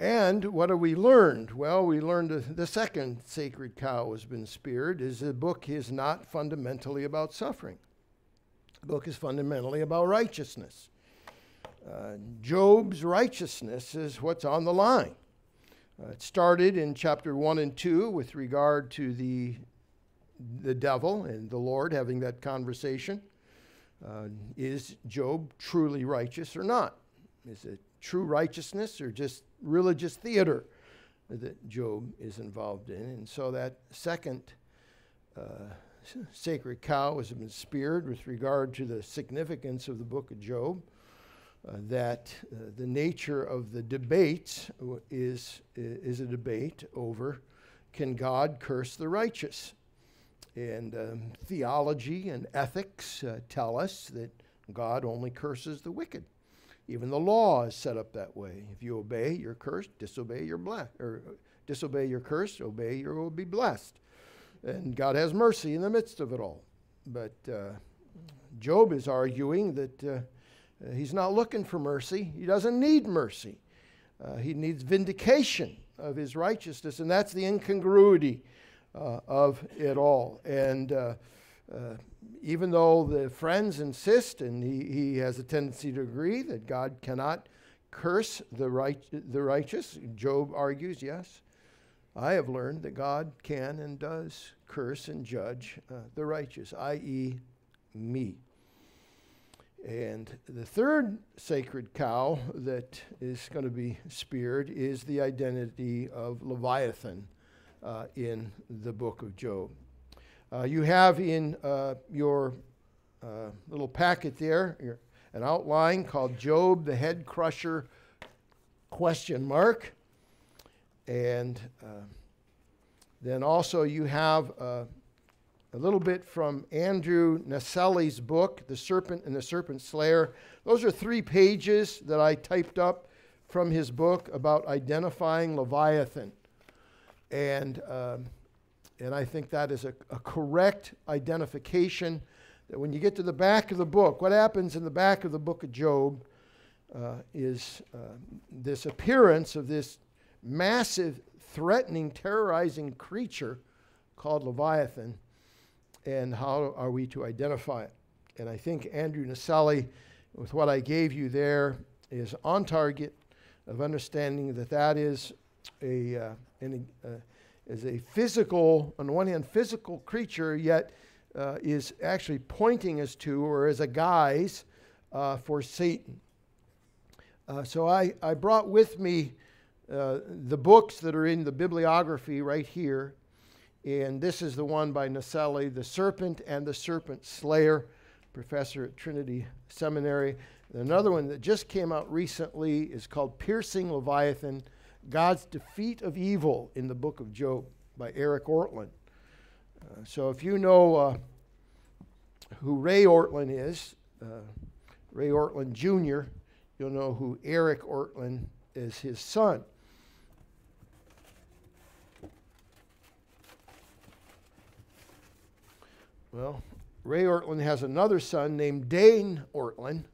And what have we learned? Well, we learned the second sacred cow has been speared is the book is not fundamentally about suffering. The book is fundamentally about righteousness. Uh, Job's righteousness is what's on the line. Uh, it started in chapter 1 and 2 with regard to the, the devil and the Lord having that conversation. Uh, is Job truly righteous or not? Is it true righteousness or just religious theater that Job is involved in. And so that second uh, sacred cow has been speared with regard to the significance of the book of Job. Uh, that uh, the nature of the debate is, is a debate over can God curse the righteous? And um, theology and ethics uh, tell us that God only curses the wicked. Even the law is set up that way. If you obey, you're cursed. Disobey, you're blessed. Or disobey, you're cursed. Obey, you will be blessed. And God has mercy in the midst of it all. But uh, Job is arguing that uh, he's not looking for mercy. He doesn't need mercy. Uh, he needs vindication of his righteousness, and that's the incongruity uh, of it all. And uh, uh, even though the friends insist, and he, he has a tendency to agree, that God cannot curse the, right, the righteous, Job argues, yes. I have learned that God can and does curse and judge uh, the righteous, i.e., me. And the third sacred cow that is going to be speared is the identity of Leviathan uh, in the book of Job. Uh, you have in uh, your uh, little packet there your, an outline called Job the Head Crusher question mark. And uh, then also you have uh, a little bit from Andrew Naselli's book, The Serpent and the Serpent Slayer. Those are three pages that I typed up from his book about identifying Leviathan. And um, and I think that is a, a correct identification that when you get to the back of the book, what happens in the back of the book of Job uh, is uh, this appearance of this massive, threatening, terrorizing creature called Leviathan, and how are we to identify it? And I think Andrew Naselli, with what I gave you there, is on target of understanding that that is a, uh, an, uh, is a physical, on the one hand, physical creature, yet uh, is actually pointing us to or as a guise uh, for Satan. Uh, so I, I brought with me uh, the books that are in the bibliography right here. And this is the one by Naselli, The Serpent and the Serpent Slayer, professor at Trinity Seminary. Another one that just came out recently is called Piercing Leviathan God's Defeat of Evil in the Book of Job by Eric Ortlund. Uh, so if you know uh, who Ray Ortlund is, uh, Ray Ortlund Jr., you'll know who Eric Ortlund is his son. Well, Ray Ortlund has another son named Dane Ortlund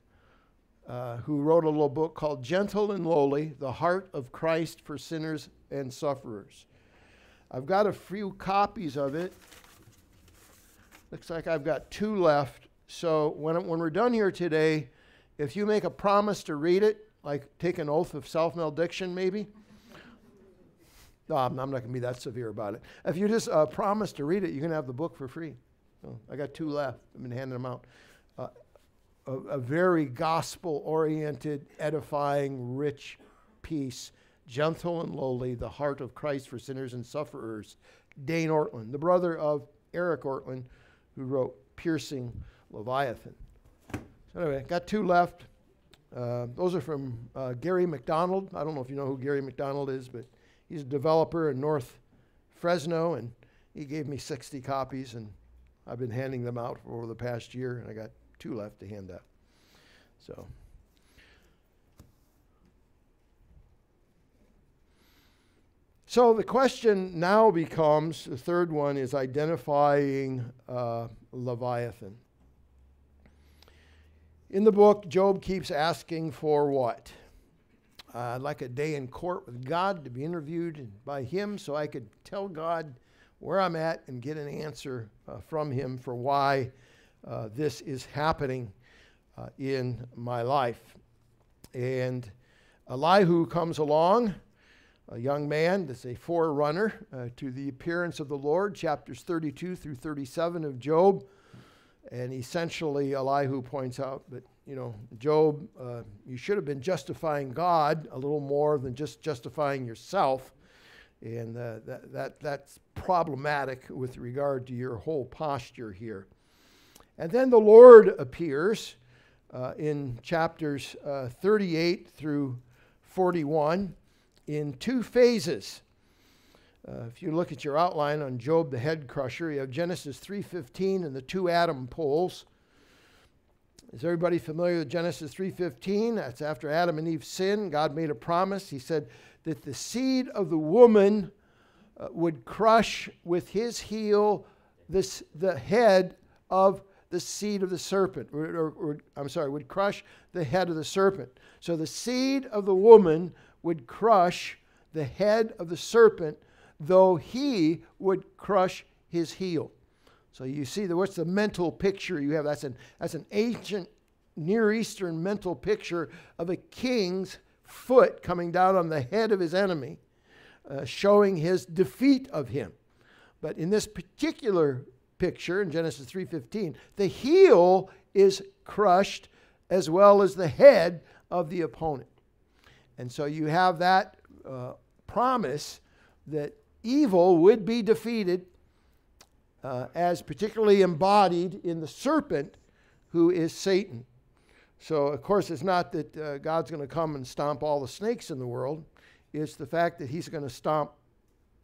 uh, who wrote a little book called Gentle and Lowly The Heart of Christ for Sinners and Sufferers. I've got a few copies of it. Looks like I've got two left. So when, when we're done here today, if you make a promise to read it, like take an oath of self malediction, maybe. No, I'm, not going to be that severe about it. If you just uh, promise to read it, you can have the book for free. I got two left. I've been handing them out. A, a very gospel oriented, edifying, rich piece, gentle and lowly, the heart of Christ for sinners and sufferers. Dane Ortlund, the brother of Eric Ortlund, who wrote Piercing Leviathan. So, anyway, got two left. Uh, those are from uh, Gary McDonald. I don't know if you know who Gary McDonald is, but he's a developer in North Fresno, and he gave me 60 copies, and I've been handing them out over the past year, and I got two left to hand up. So. So the question now becomes the third one is identifying uh, Leviathan. In the book, Job keeps asking for what? I'd like a day in court with God to be interviewed by Him so I could tell God where I'm at and get an answer uh, from Him for why uh, this is happening uh, in my life. And Elihu comes along, a young man that's a forerunner uh, to the appearance of the Lord, chapters 32 through 37 of Job. And essentially, Elihu points out that, you know, Job, uh, you should have been justifying God a little more than just justifying yourself. And uh, that, that, that's problematic with regard to your whole posture here. And then the Lord appears uh, in chapters uh, 38 through 41 in two phases. Uh, if you look at your outline on Job the head crusher, you have Genesis 3:15 and the two Adam poles. Is everybody familiar with Genesis 3:15? That's after Adam and Eve sinned. God made a promise. He said that the seed of the woman uh, would crush with his heel this, the head of the seed of the serpent, or, or, or, I'm sorry, would crush the head of the serpent. So the seed of the woman would crush the head of the serpent, though he would crush his heel. So you see, the, what's the mental picture you have? That's an, that's an ancient Near Eastern mental picture of a king's foot coming down on the head of his enemy, uh, showing his defeat of him. But in this particular picture in Genesis 3:15, the heel is crushed as well as the head of the opponent. And so you have that uh, promise that evil would be defeated uh, as particularly embodied in the serpent who is Satan. So, of course, it's not that uh, God's going to come and stomp all the snakes in the world. It's the fact that he's going to stomp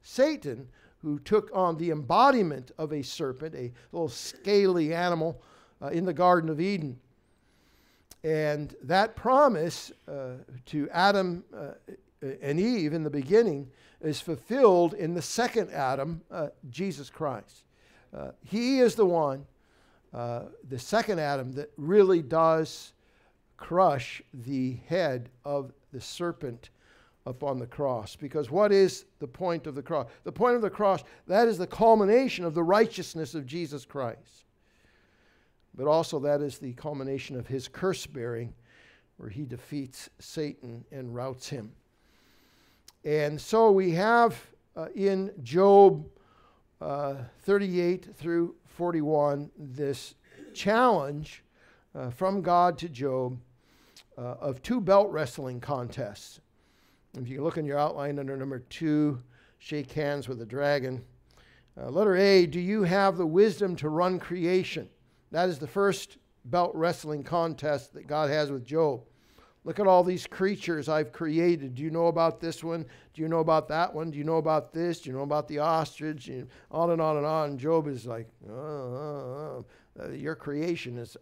Satan, who took on the embodiment of a serpent, a little scaly animal uh, in the Garden of Eden. And that promise uh, to Adam uh, and Eve in the beginning is fulfilled in the second Adam, uh, Jesus Christ. Uh, he is the one, uh, the second Adam, that really does crush the head of the serpent upon the cross. Because what is the point of the cross? The point of the cross, that is the culmination of the righteousness of Jesus Christ. But also, that is the culmination of his curse bearing, where he defeats Satan and routs him. And so we have uh, in Job uh, 38 through 41 this challenge uh, from God to Job uh, of two belt wrestling contests. If you look in your outline under number two, shake hands with the dragon. Uh, letter A, do you have the wisdom to run creation? That is the first belt wrestling contest that God has with Job. Look at all these creatures I've created. Do you know about this one? Do you know about that one? Do you know about this? Do you know about the ostrich? And on and on and on. Job is like, oh, oh, oh. Your creation is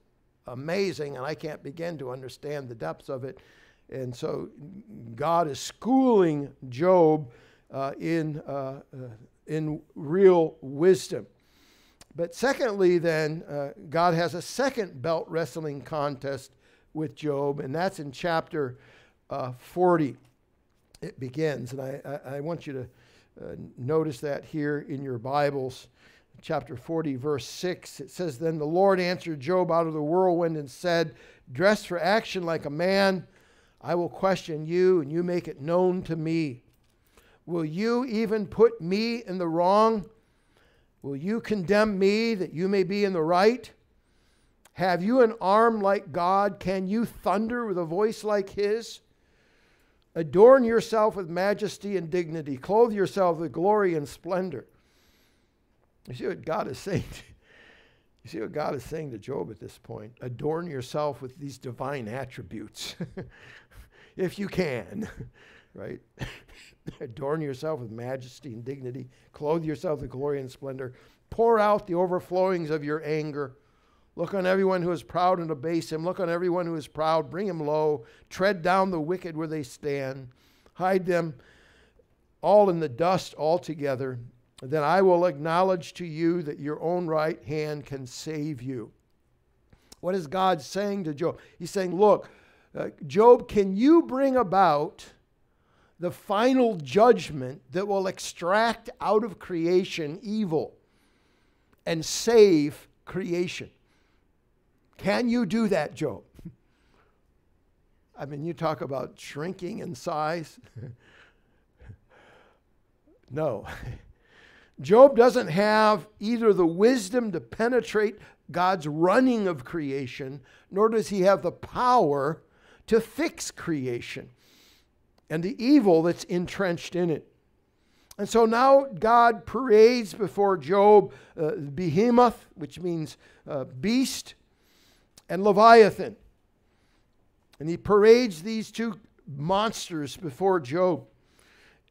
amazing, and I can't begin to understand the depths of it. And so God is schooling Job uh, in, uh, uh, in real wisdom. But secondly, then, uh, God has a second belt wrestling contest with Job, and that's in chapter uh, 40. It begins, and I, I, I want you to uh, notice that here in your Bibles chapter 40, verse 6. It says, Then the Lord answered Job out of the whirlwind and said, Dress for action like a man. I will question you, and you make it known to me. Will you even put me in the wrong? Will you condemn me that you may be in the right? Have you an arm like God? Can you thunder with a voice like his? Adorn yourself with majesty and dignity. Clothe yourself with glory and splendor. You see what God is saying? To, you see what God is saying to Job at this point? Adorn yourself with these divine attributes, if you can, right? Adorn yourself with majesty and dignity. Clothe yourself with glory and splendor. Pour out the overflowings of your anger. Look on everyone who is proud and abase him. Look on everyone who is proud. Bring him low. Tread down the wicked where they stand. Hide them all in the dust altogether then I will acknowledge to you that your own right hand can save you. What is God saying to Job? He's saying, Look, uh, Job, can you bring about the final judgment that will extract out of creation evil and save creation. Can you do that, Job? I mean, you talk about shrinking in size. no. Job doesn't have either the wisdom to penetrate God's running of creation, nor does he have the power to fix creation and the evil that's entrenched in it. And so now God parades before Job uh, Behemoth, which means uh, beast, and Leviathan. And he parades these two monsters before Job.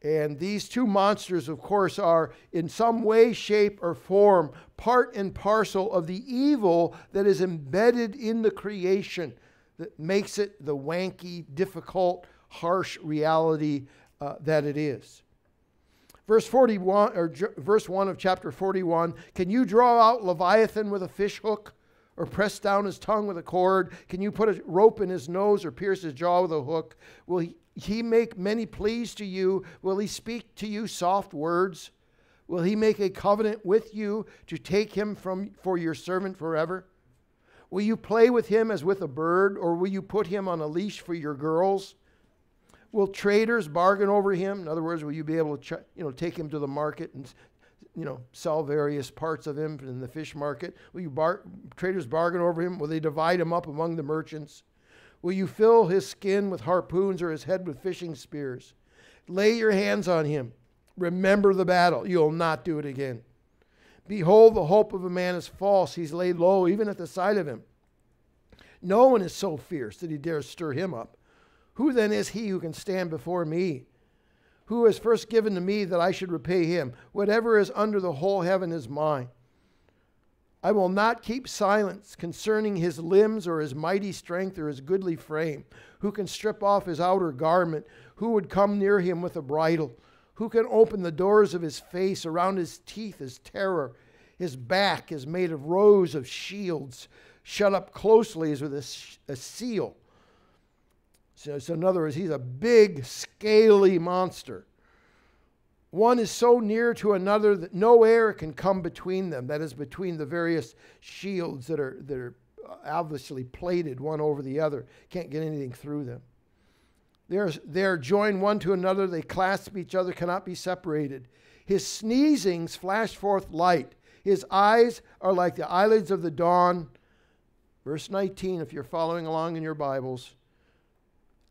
And these two monsters, of course, are in some way, shape, or form part and parcel of the evil that is embedded in the creation that makes it the wanky, difficult, harsh reality uh, that it is. Verse 41 or verse 1 of chapter 41, can you draw out Leviathan with a fish hook or press down his tongue with a cord? Can you put a rope in his nose or pierce his jaw with a hook? Will he, he make many pleas to you? Will he speak to you soft words? Will he make a covenant with you to take him from for your servant forever? Will you play with him as with a bird, or will you put him on a leash for your girls? Will traders bargain over him? In other words, will you be able to you know, take him to the market and you know, sell various parts of him in the fish market? Will you bar- traders bargain over him? Will they divide him up among the merchants? Will you fill his skin with harpoons or his head with fishing spears? Lay your hands on him. Remember the battle. You'll not do it again. Behold, the hope of a man is false. He's laid low even at the sight of him. No one is so fierce that he dares stir him up. Who then is he who can stand before me? Who has first given to me that I should repay him? Whatever is under the whole heaven is mine. I will not keep silence concerning his limbs or his mighty strength or his goodly frame. Who can strip off his outer garment? Who would come near him with a bridle? Who can open the doors of his face? Around his teeth is terror. His back is made of rows of shields, shut up closely as with a, a seal. So, so, in other words, he's a big, scaly monster. One is so near to another that no air can come between them. That is, between the various shields that are, that are obviously plated one over the other. Can't get anything through them. They're, they're joined one to another. They clasp each other, cannot be separated. His sneezings flash forth light. His eyes are like the eyelids of the dawn. Verse 19, if you're following along in your Bibles.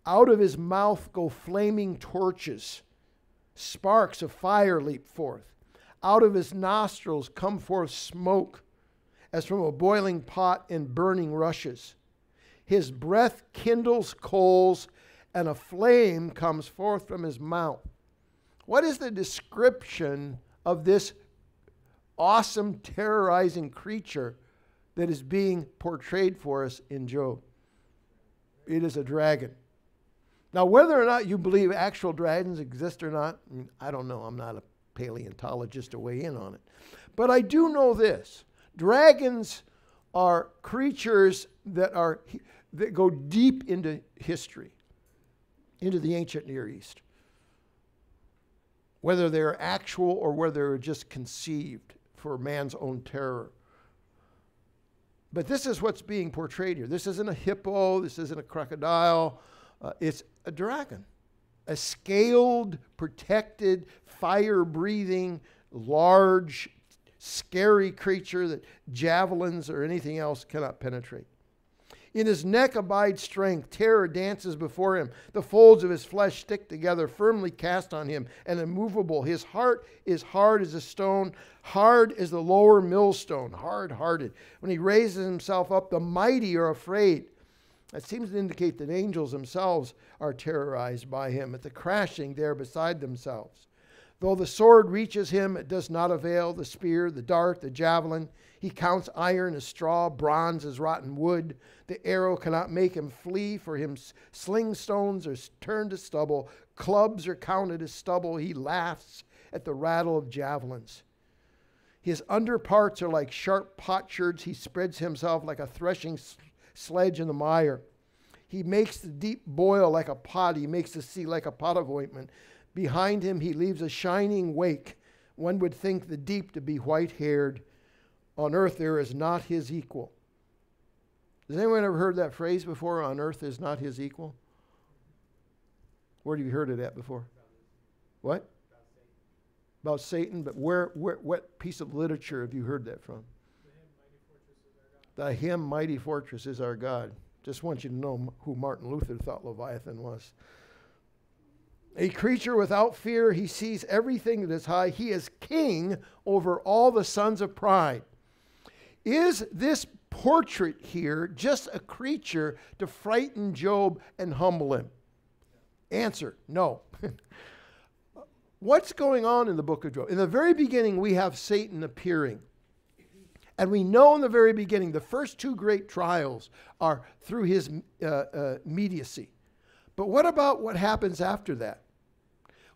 Out of his mouth go flaming torches. Sparks of fire leap forth. Out of his nostrils come forth smoke, as from a boiling pot and burning rushes. His breath kindles coals, and a flame comes forth from his mouth. What is the description of this awesome, terrorizing creature that is being portrayed for us in Job? It is a dragon. Now, whether or not you believe actual dragons exist or not, mm, I don't know. I'm not a paleontologist to weigh in on it. But I do know this dragons are creatures that, are, that go deep into history, into the ancient Near East. Whether they're actual or whether they're just conceived for man's own terror. But this is what's being portrayed here. This isn't a hippo, this isn't a crocodile. Uh, it's a dragon, a scaled, protected, fire breathing, large, scary creature that javelins or anything else cannot penetrate. In his neck abides strength. Terror dances before him. The folds of his flesh stick together, firmly cast on him and immovable. His heart is hard as a stone, hard as the lower millstone, hard hearted. When he raises himself up, the mighty are afraid. That seems to indicate that angels themselves are terrorized by him at the crashing there beside themselves. Though the sword reaches him, it does not avail the spear, the dart, the javelin. He counts iron as straw, bronze as rotten wood. The arrow cannot make him flee, for him sling stones are turned to stubble, clubs are counted as stubble. He laughs at the rattle of javelins. His underparts are like sharp potsherds. He spreads himself like a threshing sledge in the mire. He makes the deep boil like a pot. He makes the sea like a pot of ointment. Behind him, he leaves a shining wake. One would think the deep to be white haired. On earth, there is not his equal. Has anyone ever heard that phrase before? On earth is not his equal? Where have you heard it at before? What? About Satan, but where, where, what piece of literature have you heard that from? The hymn Mighty Fortress is Our God. Just want you to know who Martin Luther thought Leviathan was. A creature without fear, he sees everything that is high. He is king over all the sons of pride. Is this portrait here just a creature to frighten Job and humble him? Answer no. What's going on in the book of Job? In the very beginning, we have Satan appearing. And we know in the very beginning, the first two great trials are through his uh, uh, mediacy. But what about what happens after that?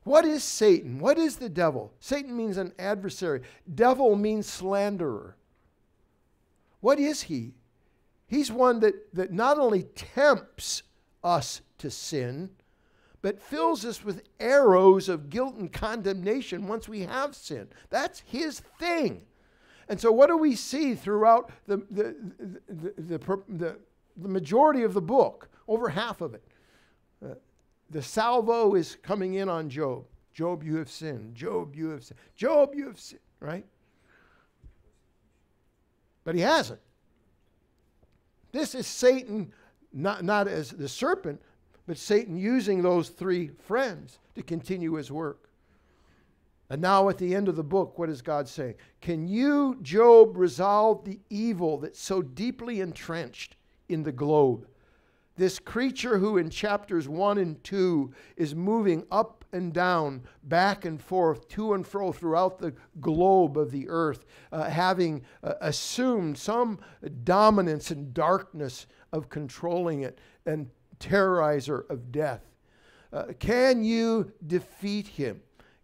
What is Satan? What is the devil? Satan means an adversary, devil means slanderer. What is he? He's one that, that not only tempts us to sin, but fills us with arrows of guilt and condemnation once we have sinned. That's his thing. And so, what do we see throughout the, the, the, the, the, majority of the book? Over half of it. Uh, the salvo is coming in on Job. Job, you have sinned. Job, you have sinned. Job, you have sinned, right? But he hasn't. This is Satan, not, not as the serpent, but Satan using those three friends to continue his work. And now at the end of the book, what is God saying? Can you, Job, resolve the evil that's so deeply entrenched in the globe? This creature who in chapters 1 and 2 is moving up and down, back and forth, to and fro throughout the globe of the earth, uh, having uh, assumed some dominance and darkness of controlling it and terrorizer of death. Uh, can you defeat him?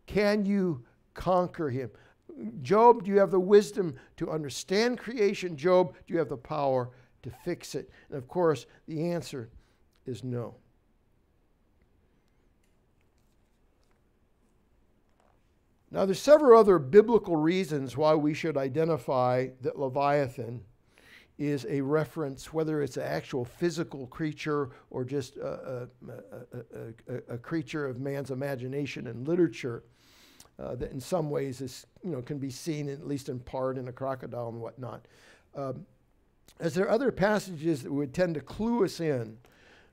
Can you conquer him? Job, do you have the wisdom to understand creation? Job, do you have the power to fix it? And of course, the answer is no. Now, there's several other biblical reasons why we should identify that Leviathan is a reference, whether it's an actual physical creature or just a, a, a, a creature of man's imagination and literature, uh, that in some ways is, you know, can be seen at least in part in a crocodile and whatnot. Um, as there are other passages that would tend to clue us in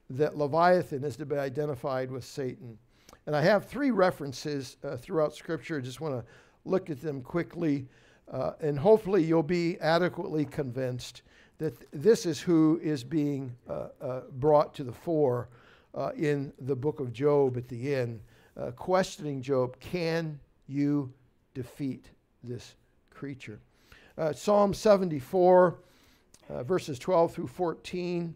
that Leviathan is to be identified with Satan. And I have three references uh, throughout Scripture. I just want to look at them quickly, uh, and hopefully you'll be adequately convinced that th- this is who is being uh, uh, brought to the fore uh, in the book of Job at the end, uh, questioning Job, can you defeat this creature? Psalm 74, verses 12 through 14.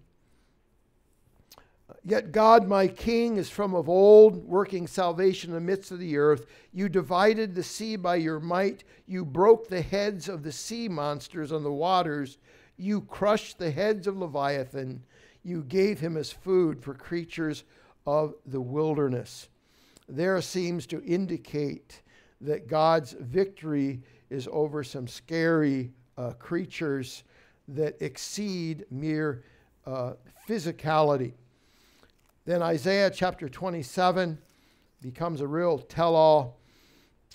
Yet God, my King, is from of old, working salvation in the midst of the earth. You divided the sea by your might. You broke the heads of the sea monsters on the waters. You crushed the heads of Leviathan. You gave him as food for creatures of the wilderness. There seems to indicate that God's victory is over some scary uh, creatures that exceed mere uh, physicality. Then Isaiah chapter 27 becomes a real tell all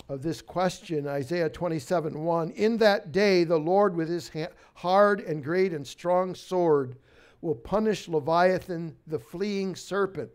of this question, Isaiah 27 1. In that day, the Lord with his hard and great and strong sword will punish Leviathan, the fleeing serpent,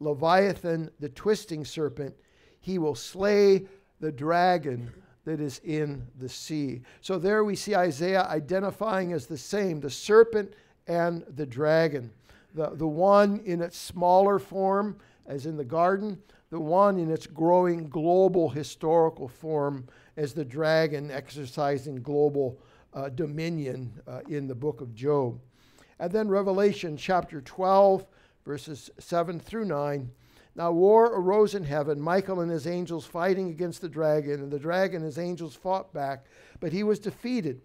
Leviathan, the twisting serpent. He will slay the dragon that is in the sea. So there we see Isaiah identifying as the same the serpent and the dragon. The, the one in its smaller form, as in the garden, the one in its growing global historical form as the dragon exercising global uh, dominion uh, in the book of Job. And then Revelation chapter 12, verses 7 through 9. Now war arose in heaven, Michael and his angels fighting against the dragon, and the dragon and his angels fought back, but he was defeated,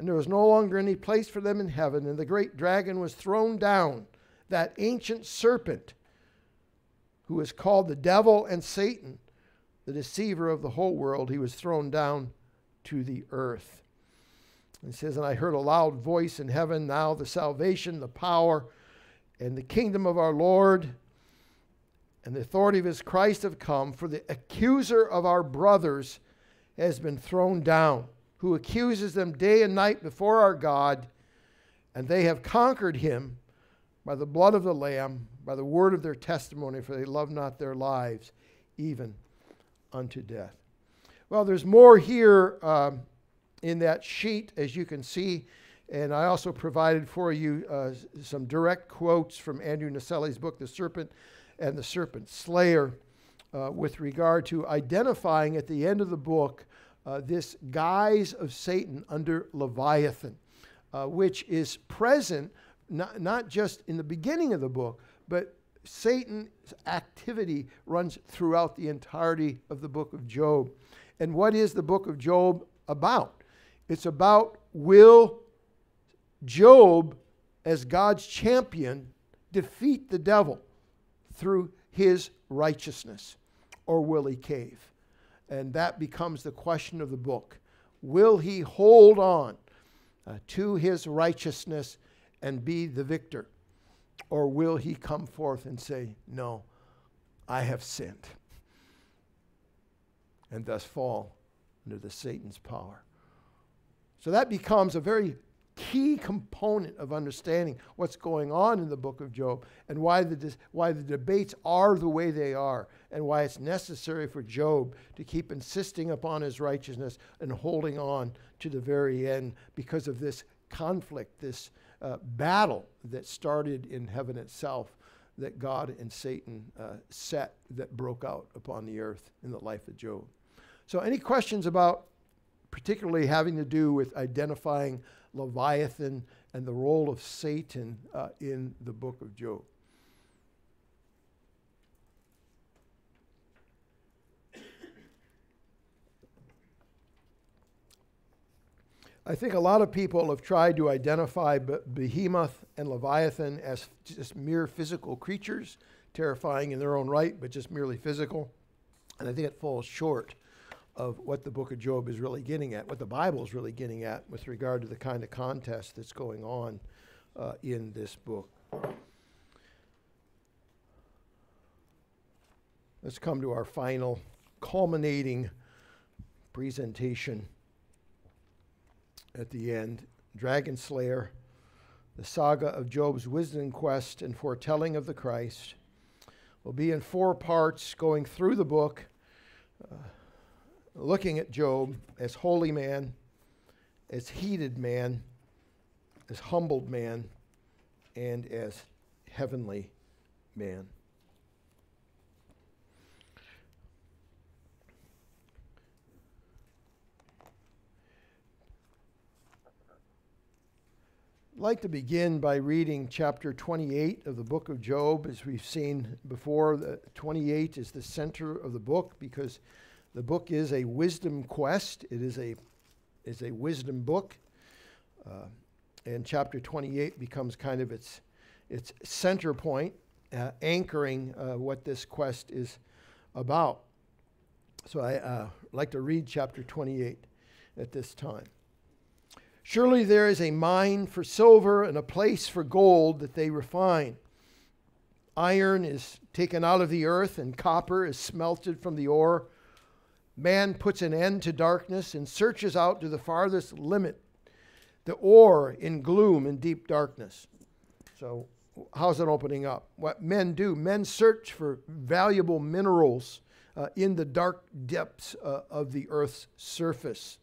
and there was no longer any place for them in heaven, and the great dragon was thrown down that ancient serpent who is called the devil and Satan, the deceiver of the whole world, he was thrown down to the earth. It says, And I heard a loud voice in heaven, now the salvation, the power, and the kingdom of our Lord and the authority of his Christ have come, for the accuser of our brothers has been thrown down, who accuses them day and night before our God, and they have conquered him by the blood of the Lamb, by the word of their testimony, for they love not their lives, even unto death. Well, there's more here um, in that sheet, as you can see. And I also provided for you uh, some direct quotes from Andrew Naselli's book, The Serpent and the Serpent Slayer, uh, with regard to identifying at the end of the book uh, this guise of Satan under Leviathan, uh, which is present not, not just in the beginning of the book, but Satan's activity runs throughout the entirety of the book of Job. And what is the book of Job about? It's about will Job, as God's champion, defeat the devil through his righteousness, or will he cave? And that becomes the question of the book. Will he hold on uh, to his righteousness and be the victor? Or will he come forth and say, No, I have sinned? And thus fall under the Satan's power. So that becomes a very key component of understanding what's going on in the book of Job and why the, why the debates are the way they are and why it's necessary for Job to keep insisting upon his righteousness and holding on to the very end because of this conflict, this uh, battle that started in heaven itself that God and Satan uh, set that broke out upon the earth in the life of Job. So, any questions about particularly having to do with identifying Leviathan and the role of Satan uh, in the book of Job. I think a lot of people have tried to identify Behemoth and Leviathan as just mere physical creatures, terrifying in their own right, but just merely physical. And I think it falls short of what the book of Job is really getting at, what the Bible is really getting at with regard to the kind of contest that's going on uh, in this book. Let's come to our final culminating presentation at the end Dragon Slayer, the saga of Job's wisdom quest and foretelling of the Christ. will be in four parts going through the book. Uh, looking at Job as holy man, as heated man, as humbled man, and as heavenly man. I'd like to begin by reading chapter 28 of the book of Job. As we've seen before, the 28 is the center of the book because the book is a wisdom quest. It is a, is a wisdom book. Uh, and chapter 28 becomes kind of its, its center point, uh, anchoring uh, what this quest is about. So I uh, like to read chapter 28 at this time. Surely there is a mine for silver and a place for gold that they refine. Iron is taken out of the earth, and copper is smelted from the ore. Man puts an end to darkness and searches out to the farthest limit the ore in gloom and deep darkness. So, how's it opening up? What men do, men search for valuable minerals uh, in the dark depths uh, of the earth's surface.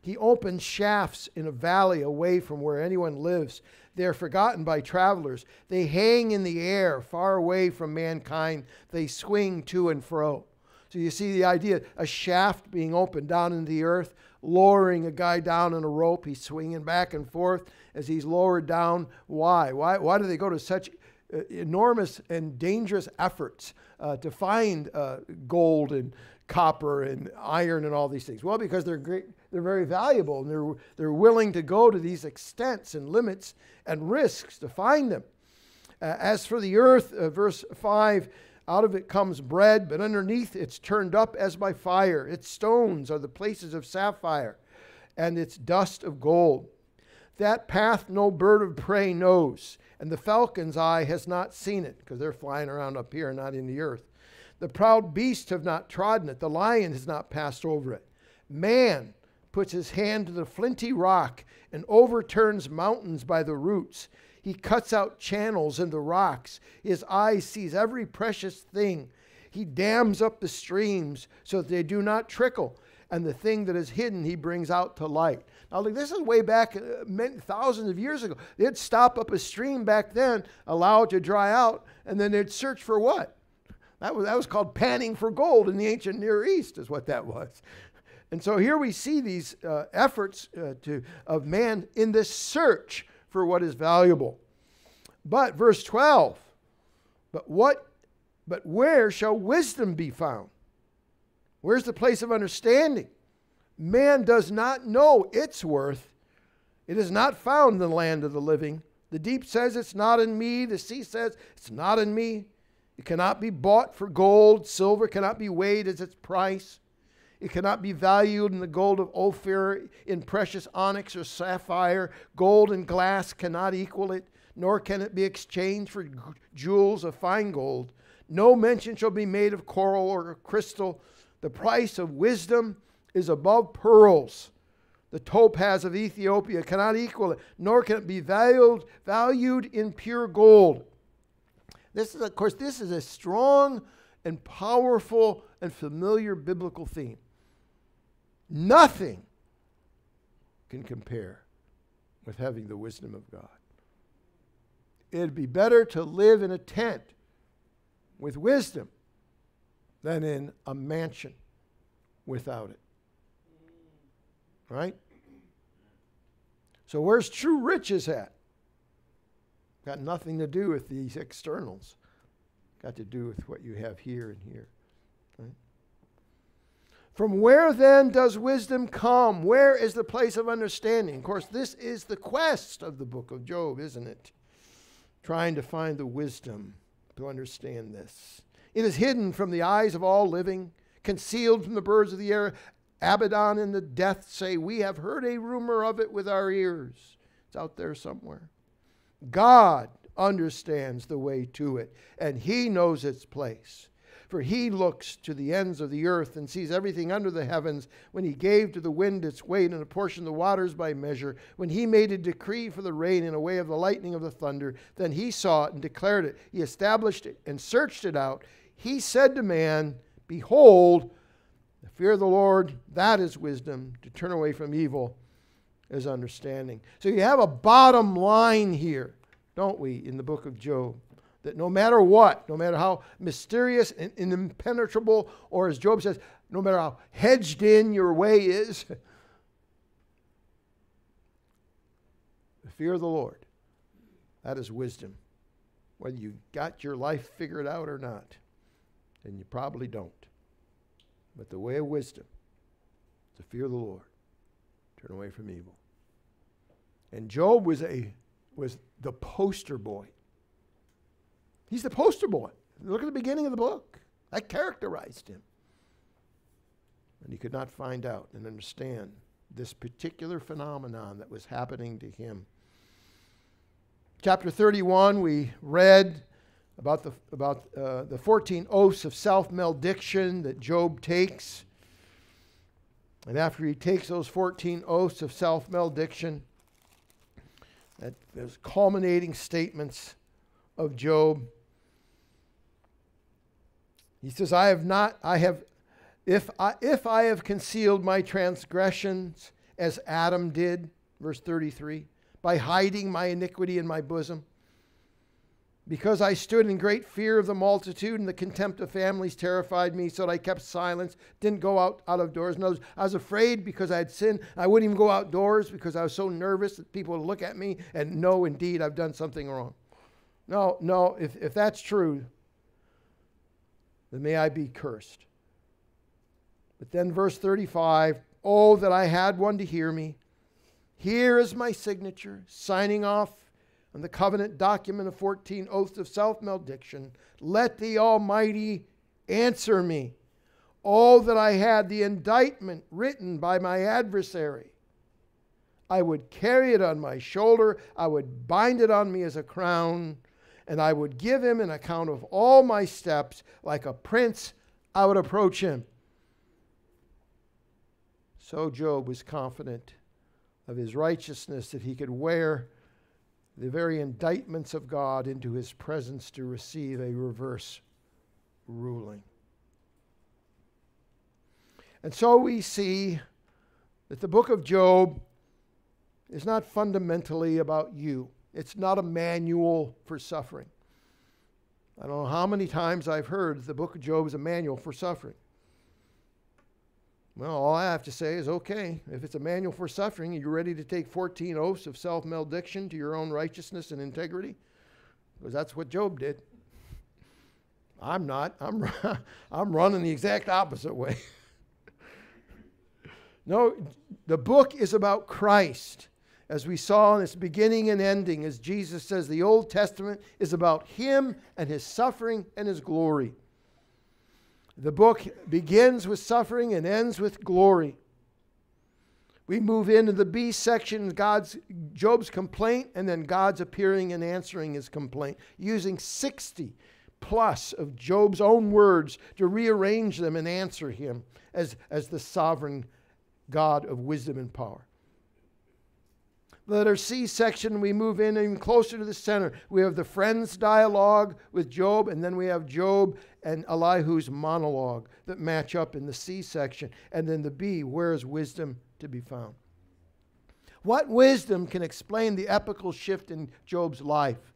He opens shafts in a valley away from where anyone lives. They are forgotten by travelers. They hang in the air, far away from mankind. They swing to and fro. So you see the idea a shaft being opened down into the earth, lowering a guy down on a rope. He's swinging back and forth as he's lowered down. Why? Why, why do they go to such uh, enormous and dangerous efforts uh, to find uh, gold and copper and iron and all these things? Well, because they're great, they're very valuable and they're, they're willing to go to these extents and limits and risks to find them. Uh, as for the earth, uh, verse 5, out of it comes bread, but underneath it's turned up as by fire. Its stones are the places of sapphire, and its dust of gold. That path no bird of prey knows, and the falcon's eye has not seen it, because they're flying around up here, not in the earth. The proud beasts have not trodden it, the lion has not passed over it. Man puts his hand to the flinty rock and overturns mountains by the roots. He cuts out channels in the rocks. His eye sees every precious thing. He dams up the streams so that they do not trickle, and the thing that is hidden he brings out to light. Now, look, this is way back uh, thousands of years ago. They'd stop up a stream back then, allow it to dry out, and then they'd search for what? That was, that was called panning for gold in the ancient Near East, is what that was. And so here we see these uh, efforts uh, to, of man in this search for what is valuable. But verse 12, but what but where shall wisdom be found? Where's the place of understanding? Man does not know its worth. It is not found in the land of the living. The deep says it's not in me. The sea says it's not in me. It cannot be bought for gold. Silver cannot be weighed as its price. It cannot be valued in the gold of Ophir, in precious onyx or sapphire. Gold and glass cannot equal it, nor can it be exchanged for jewels of fine gold. No mention shall be made of coral or crystal. The price of wisdom is above pearls. The topaz of Ethiopia cannot equal it, nor can it be valued, valued in pure gold. This is, of course, this is a strong and powerful and familiar biblical theme. Nothing can compare with having the wisdom of God. It'd be better to live in a tent with wisdom than in a mansion without it. Right? So, where's true riches at? Got nothing to do with these externals. Got to do with what you have here and here. Right? From where then does wisdom come? Where is the place of understanding? Of course, this is the quest of the book of Job, isn't it? Trying to find the wisdom to understand this. It is hidden from the eyes of all living, concealed from the birds of the air. Abaddon and the death say, We have heard a rumor of it with our ears. It's out there somewhere. God understands the way to it, and He knows its place. For he looks to the ends of the earth and sees everything under the heavens. When he gave to the wind its weight and apportioned the waters by measure, when he made a decree for the rain in a way of the lightning of the thunder, then he saw it and declared it. He established it and searched it out. He said to man, Behold, the fear of the Lord, that is wisdom. To turn away from evil is understanding. So you have a bottom line here, don't we, in the book of Job? That no matter what, no matter how mysterious and, and impenetrable, or as Job says, no matter how hedged in your way is, the fear of the Lord, that is wisdom. Whether you got your life figured out or not, and you probably don't. But the way of wisdom is to fear the Lord, turn away from evil. And Job was a was the poster boy He's the poster boy. Look at the beginning of the book. That characterized him. And he could not find out and understand this particular phenomenon that was happening to him. Chapter 31, we read about the, about, uh, the 14 oaths of self malediction that Job takes. And after he takes those 14 oaths of self malediction, that those culminating statements of Job, he says, I have not, I have, if I, if I have concealed my transgressions as Adam did, verse 33, by hiding my iniquity in my bosom, because I stood in great fear of the multitude and the contempt of families terrified me, so that I kept silence, didn't go out, out of doors. I was afraid because I had sinned. I wouldn't even go outdoors because I was so nervous that people would look at me and know indeed I've done something wrong. No, no, if, if that's true, then may I be cursed. But then, verse 35 Oh, that I had one to hear me. Here is my signature, signing off on the covenant document of 14 oaths of self malediction, let the Almighty answer me. Oh, that I had the indictment written by my adversary. I would carry it on my shoulder, I would bind it on me as a crown, and I would give him an account of all my steps. Like a prince, I would approach him. So Job was confident of his righteousness that he could wear the very indictments of God into his presence to receive a reverse ruling. And so we see that the book of Job is not fundamentally about you. It's not a manual for suffering. I don't know how many times I've heard the book of Job is a manual for suffering. Well, all I have to say is okay, if it's a manual for suffering, are you're ready to take 14 oaths of self malediction to your own righteousness and integrity? Because that's what Job did. I'm not. I'm, I'm running the exact opposite way. no, the book is about Christ. As we saw in its beginning and ending, as Jesus says, the Old Testament is about Him and His suffering and His glory. The book begins with suffering and ends with glory. We move into the B section, God's Job's complaint, and then God's appearing and answering his complaint, using 60 plus of Job's own words to rearrange them and answer him as, as the sovereign God of wisdom and power. Letter C section, we move in even closer to the center. We have the friends dialogue with Job, and then we have Job and Elihu's monologue that match up in the C section. And then the B, where is wisdom to be found? What wisdom can explain the epical shift in Job's life?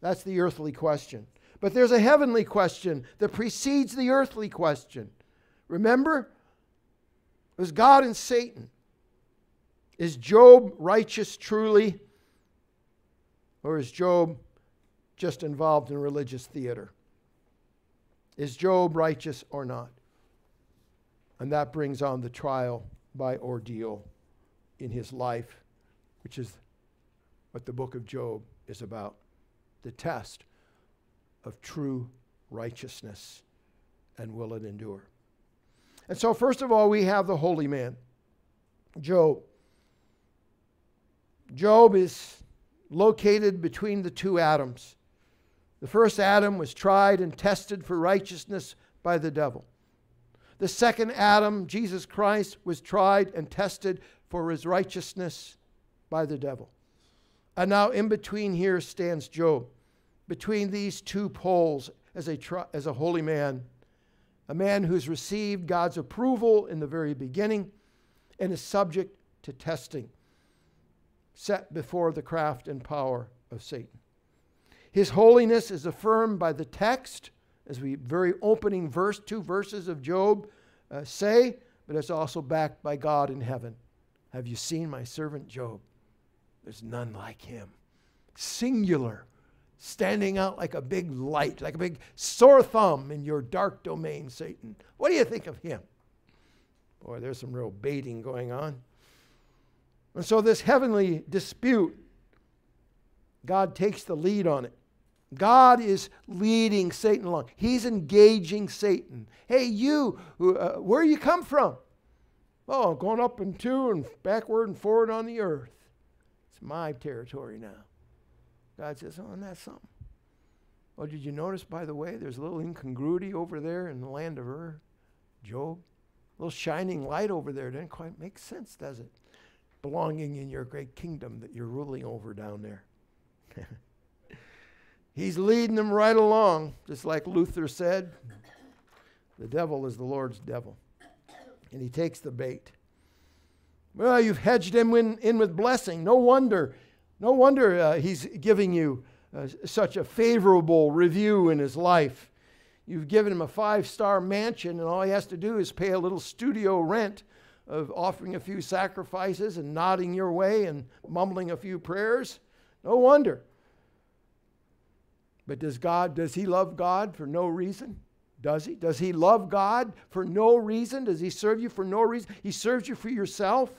That's the earthly question. But there's a heavenly question that precedes the earthly question. Remember? It was God and Satan. Is Job righteous truly? Or is Job just involved in religious theater? Is Job righteous or not? And that brings on the trial by ordeal in his life, which is what the book of Job is about the test of true righteousness and will it endure. And so, first of all, we have the holy man, Job. Job is located between the two Adams. The first Adam was tried and tested for righteousness by the devil. The second Adam, Jesus Christ, was tried and tested for his righteousness by the devil. And now in between here stands Job, between these two poles as a, as a holy man, a man who's received God's approval in the very beginning and is subject to testing set before the craft and power of Satan. His holiness is affirmed by the text, as we very opening verse, two verses of Job uh, say, but it's also backed by God in heaven. Have you seen my servant Job? There's none like him. Singular, standing out like a big light, like a big sore thumb in your dark domain, Satan. What do you think of him? Boy, there's some real baiting going on. And so, this heavenly dispute, God takes the lead on it. God is leading Satan along. He's engaging Satan. Hey, you, uh, where you come from? Oh, going up and to and backward and forward on the earth. It's my territory now. God says, Oh, and that's something. Oh, did you notice, by the way, there's a little incongruity over there in the land of Uz? Job? A little shining light over there. It Didn't quite make sense, does it? Belonging in your great kingdom that you're ruling over down there. He's leading them right along, just like Luther said. The devil is the Lord's devil. And he takes the bait. Well, you've hedged him in, in with blessing. No wonder, no wonder uh, he's giving you uh, such a favorable review in his life. You've given him a five star mansion, and all he has to do is pay a little studio rent of offering a few sacrifices and nodding your way and mumbling a few prayers. No wonder. But does God, does he love God for no reason? Does he? Does he love God for no reason? Does he serve you for no reason? He serves you for yourself.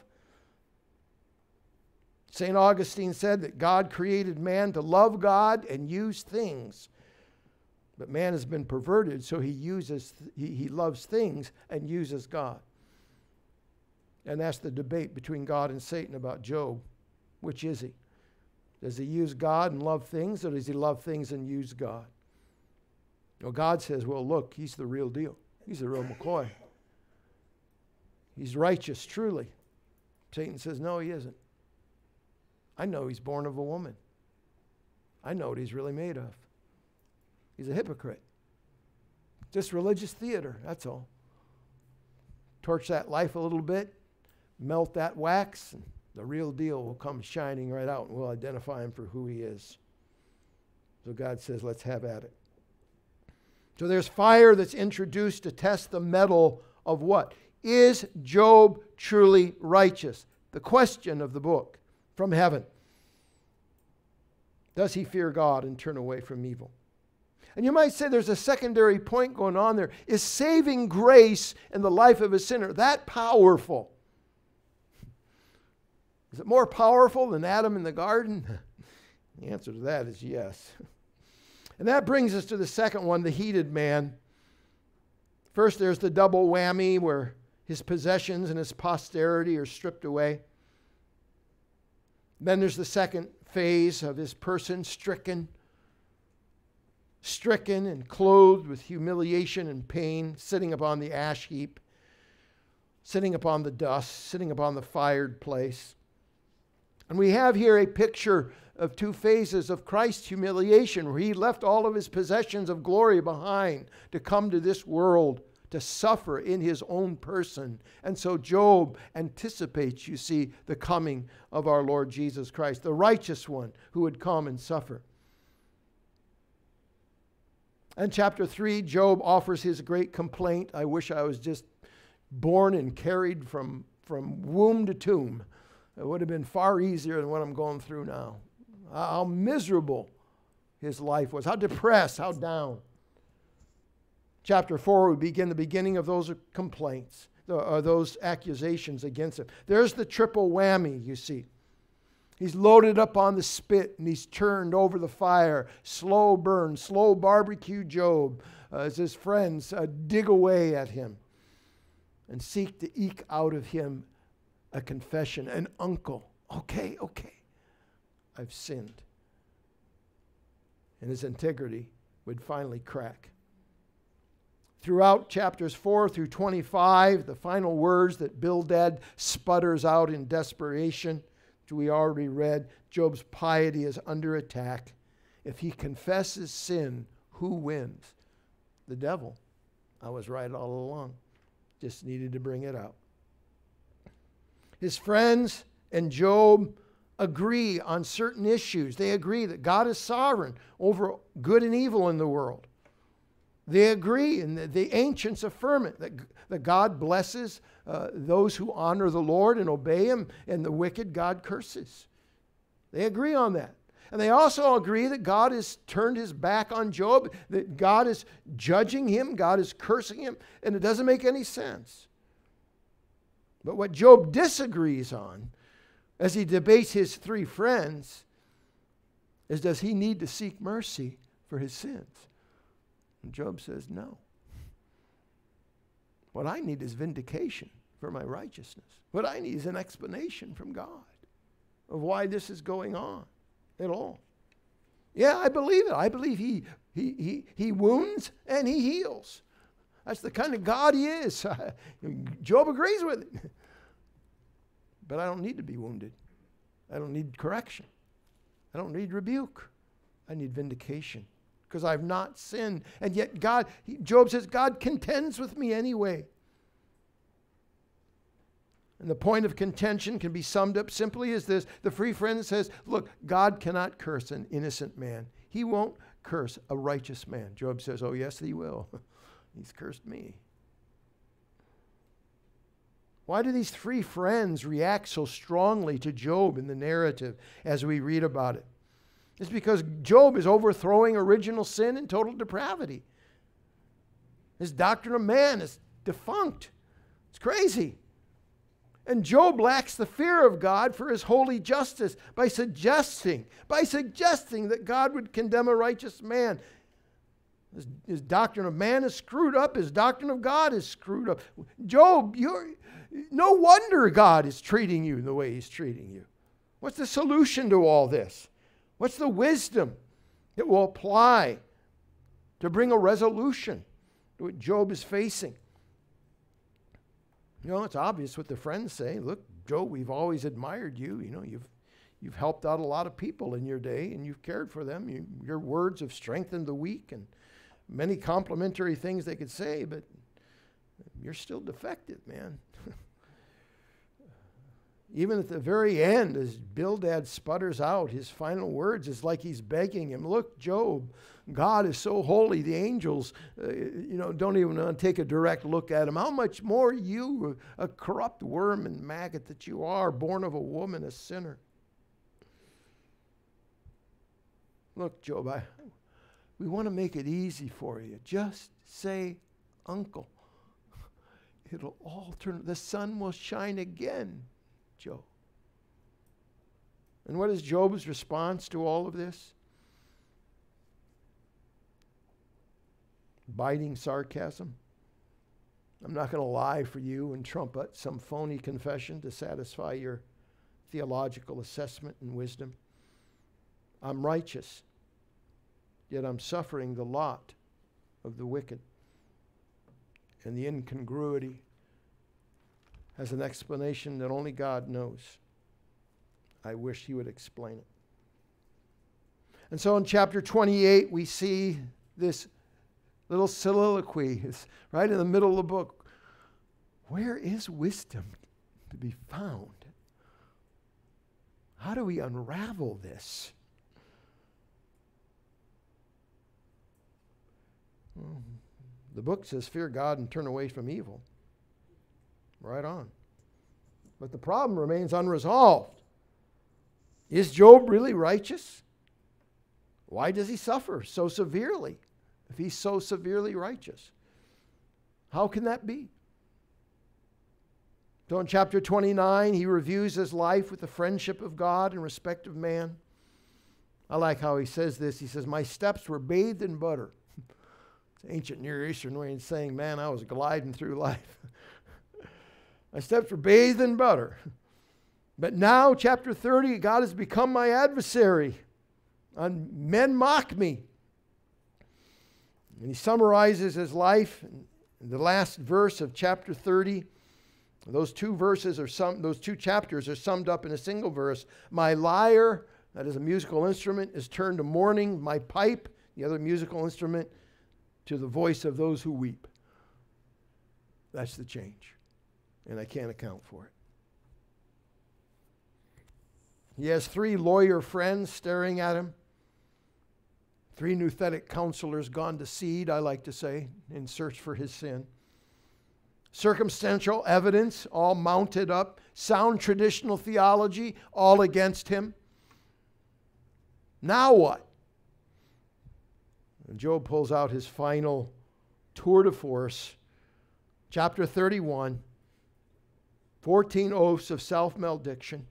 St. Augustine said that God created man to love God and use things. But man has been perverted, so he uses he, he loves things and uses God. And that's the debate between God and Satan about Job. Which is he? Does he use God and love things, or does he love things and use God? Well, God says, well, look, he's the real deal. He's the real McCoy. He's righteous, truly. Satan says, no, he isn't. I know he's born of a woman. I know what he's really made of. He's a hypocrite. Just religious theater, that's all. Torch that life a little bit, melt that wax, and the real deal will come shining right out, and we'll identify him for who he is. So God says, let's have at it. So there's fire that's introduced to test the metal of what? Is Job truly righteous? The question of the book from heaven. Does he fear God and turn away from evil? And you might say there's a secondary point going on there. Is saving grace in the life of a sinner that powerful? Is it more powerful than Adam in the garden? the answer to that is yes. And that brings us to the second one, the heated man. First, there's the double whammy where his possessions and his posterity are stripped away. Then there's the second phase of his person stricken, stricken and clothed with humiliation and pain, sitting upon the ash heap, sitting upon the dust, sitting upon the fired place. And we have here a picture of two phases of Christ's humiliation, where he left all of his possessions of glory behind to come to this world to suffer in his own person. And so Job anticipates, you see, the coming of our Lord Jesus Christ, the righteous one who would come and suffer. And chapter 3, Job offers his great complaint I wish I was just born and carried from, from womb to tomb. It would have been far easier than what I'm going through now. How miserable his life was, how depressed, how down. Chapter 4, we begin the beginning of those complaints, or those accusations against him. There's the triple whammy, you see. He's loaded up on the spit and he's turned over the fire. Slow burn, slow barbecue Job uh, as his friends uh, dig away at him and seek to eke out of him a confession, an uncle. Okay, okay, I've sinned. And his integrity would finally crack. Throughout chapters 4 through 25, the final words that Bildad sputters out in desperation, which we already read, Job's piety is under attack. If he confesses sin, who wins? The devil. I was right all along. Just needed to bring it out. His friends and Job agree on certain issues. They agree that God is sovereign over good and evil in the world. They agree, and the, the ancients affirm it, that, that God blesses uh, those who honor the Lord and obey Him, and the wicked God curses. They agree on that. And they also agree that God has turned his back on Job, that God is judging him, God is cursing him, and it doesn't make any sense. But what Job disagrees on as he debates his three friends is does he need to seek mercy for his sins? And Job says, No. What I need is vindication for my righteousness. What I need is an explanation from God of why this is going on at all. Yeah, I believe it. I believe he, he, he, he wounds and he heals. That's the kind of God he is. Job agrees with it. But I don't need to be wounded. I don't need correction. I don't need rebuke. I need vindication because I've not sinned. And yet, God, Job says, God contends with me anyway. And the point of contention can be summed up simply as this the free friend says, Look, God cannot curse an innocent man. He won't curse a righteous man. Job says, Oh, yes, he will. He's cursed me. Why do these three friends react so strongly to Job in the narrative as we read about it? It's because Job is overthrowing original sin and total depravity. His doctrine of man is defunct. It's crazy. And Job lacks the fear of God for his holy justice by suggesting, by suggesting that God would condemn a righteous man. His, his, doctrine of man is screwed up. His doctrine of God is screwed up. Job, you're, no wonder God is treating you the way he's treating you. What's the solution to all this? What's the wisdom that will apply to bring a resolution to what Job is facing? You know, it's obvious what the friends say. Look, Job, we've always admired you. You know, you've you've helped out a lot of people in your day and you've cared for them. You, your words have strengthened the weak and many complimentary things they could say, but you're still defective, man. Even at the very end, as Bildad sputters out his final words, it's like he's begging him, Look, Job, God is so holy, the angels, uh, you know, don't even to take a direct look at him. How much more you, a corrupt worm and maggot that you are, born of a woman, a sinner? Look, Job, I, we want to make it easy for you. Just say, Uncle. It'll all turn, the sun will shine again, Job. And what is Job's response to all of this? Biting sarcasm. I'm not going to lie for you and trumpet some phony confession to satisfy your theological assessment and wisdom. I'm righteous yet I'm suffering the lot of the wicked. And the incongruity has an explanation that only God knows. I wish He would explain it. And so in chapter 28, we see this little soliloquy, it's right in the middle of the book. Where is wisdom to be found? How do we unravel this? The book says, Fear God and turn away from evil. Right on. But the problem remains unresolved. Is Job really righteous? Why does he suffer so severely if he's so severely righteous? How can that be? So in chapter 29, he reviews his life with the friendship of God and respect of man. I like how he says this. He says, My steps were bathed in butter ancient Near Eastern way of saying, man, I was gliding through life. My steps were bathed in butter. But now, chapter 30, God has become my adversary. And men mock me. And he summarizes his life in the last verse of chapter 30. Those two verses are some those two chapters are summed up in a single verse. My lyre, that is a musical instrument, is turned to mourning. My pipe, the other musical instrument, to the voice of those who weep. That's the change. And I can't account for it. He has three lawyer friends staring at him. Three nouthetic counselors gone to seed, I like to say, in search for his sin. Circumstantial evidence, all mounted up. Sound traditional theology, all against him. Now what? And Job pulls out his final tour de force, chapter 31, 14 oaths of self malediction,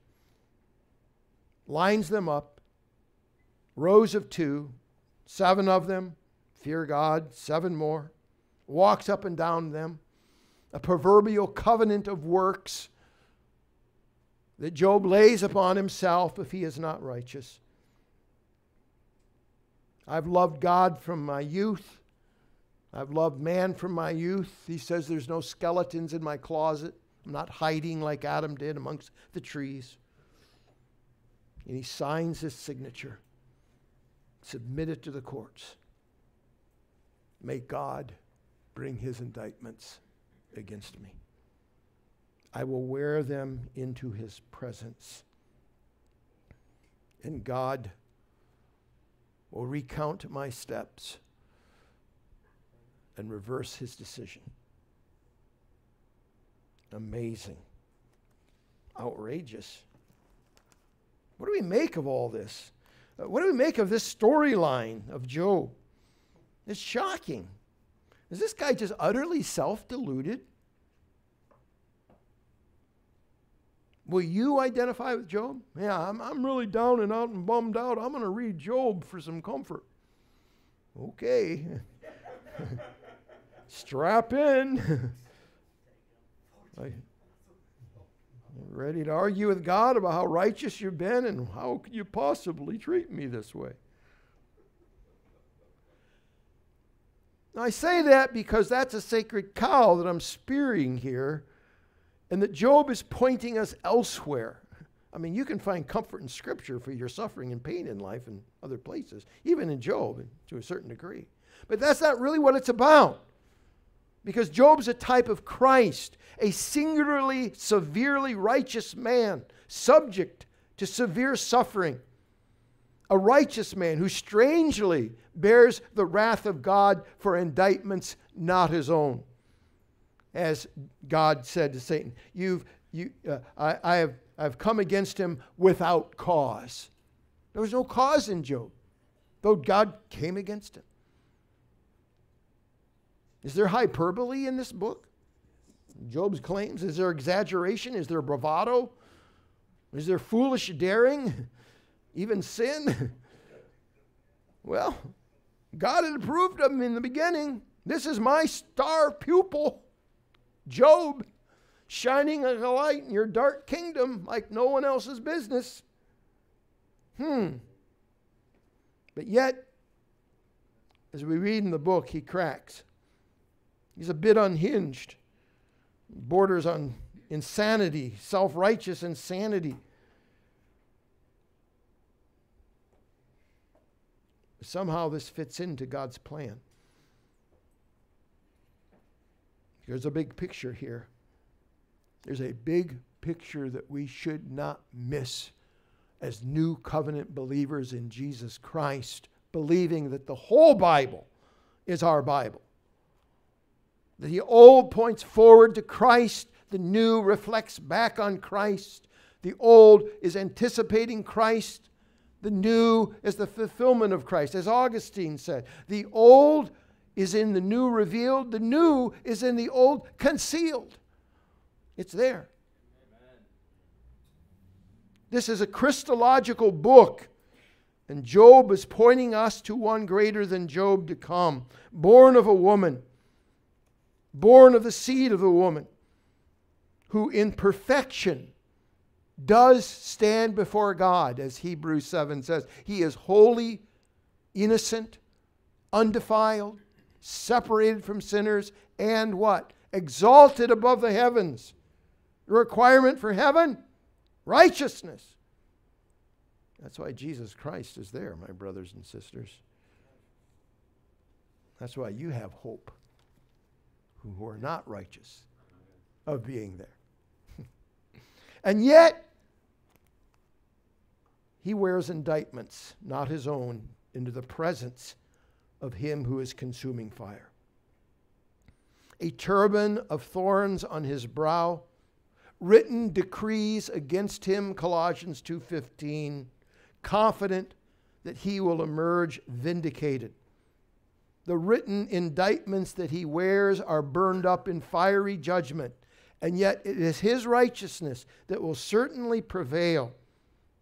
lines them up, rows of two, seven of them, fear God, seven more, walks up and down them, a proverbial covenant of works that Job lays upon himself if he is not righteous. I've loved God from my youth. I've loved man from my youth. He says there's no skeletons in my closet. I'm not hiding like Adam did amongst the trees. And he signs his signature. Submit it to the courts. May God bring his indictments against me. I will wear them into his presence. And God will recount my steps and reverse his decision. Amazing. Outrageous. What do we make of all this? Uh, what do we make of this storyline of Job? It's shocking. Is this guy just utterly self deluded? Will you identify with Job? Yeah, I'm, I'm really down and out and bummed out. I'm going to read Job for some comfort. Okay. Strap in. ready to argue with God about how righteous you've been and how could you possibly treat me this way? I say that because that's a sacred cow that I'm spearing here, and that Job is pointing us elsewhere. I mean, you can find comfort in Scripture for your suffering and pain in life and other places, even in Job to a certain degree. But that's not really what it's about. Because Job's a type of Christ, a singularly, severely righteous man, subject to severe suffering. A righteous man who strangely bears the wrath of God for indictments not his own. As God said to Satan, You've, you, uh, I, I, have, I've come against him without cause. There was no cause in Job, though God came against him. Is there hyperbole in this book? Job's claims? Is there exaggeration? Is there bravado? Is there foolish daring? Even sin? well, God had approved of him in the beginning. This is my star pupil, Job, shining a light in your dark kingdom like no one else's business. Hmm. But yet, as we read in the book, he cracks. He's a bit unhinged, borders on insanity, self righteous insanity. Somehow this fits into God's plan. There's a big picture here. There's a big picture that we should not miss as new covenant believers in Jesus Christ, believing that the whole Bible is our Bible. The old points forward to Christ, the new reflects back on Christ. The old is anticipating Christ, the new is the fulfillment of Christ. As Augustine said, the old is in the new revealed, the new is in the old concealed. It's there. This is a Christological book. And Job is pointing us to one greater than Job to come, born of a woman born of the seed of the woman, who in perfection does stand before God, as Hebrews 7 says. He is holy, innocent, undefiled, separated from sinners, and what? Exalted above the heavens. The requirement for heaven? Righteousness. That's why Jesus Christ is there, my brothers and sisters. That's why you have hope who are not righteous of being there. and yet, he wears indictments, not his own, into the presence of him who is consuming fire. A turban of thorns on his brow, written decrees against him, Colossians 2:15, confident that he will emerge vindicated the written indictments that he wears are burned up in fiery judgment. And yet it is his righteousness that will certainly prevail.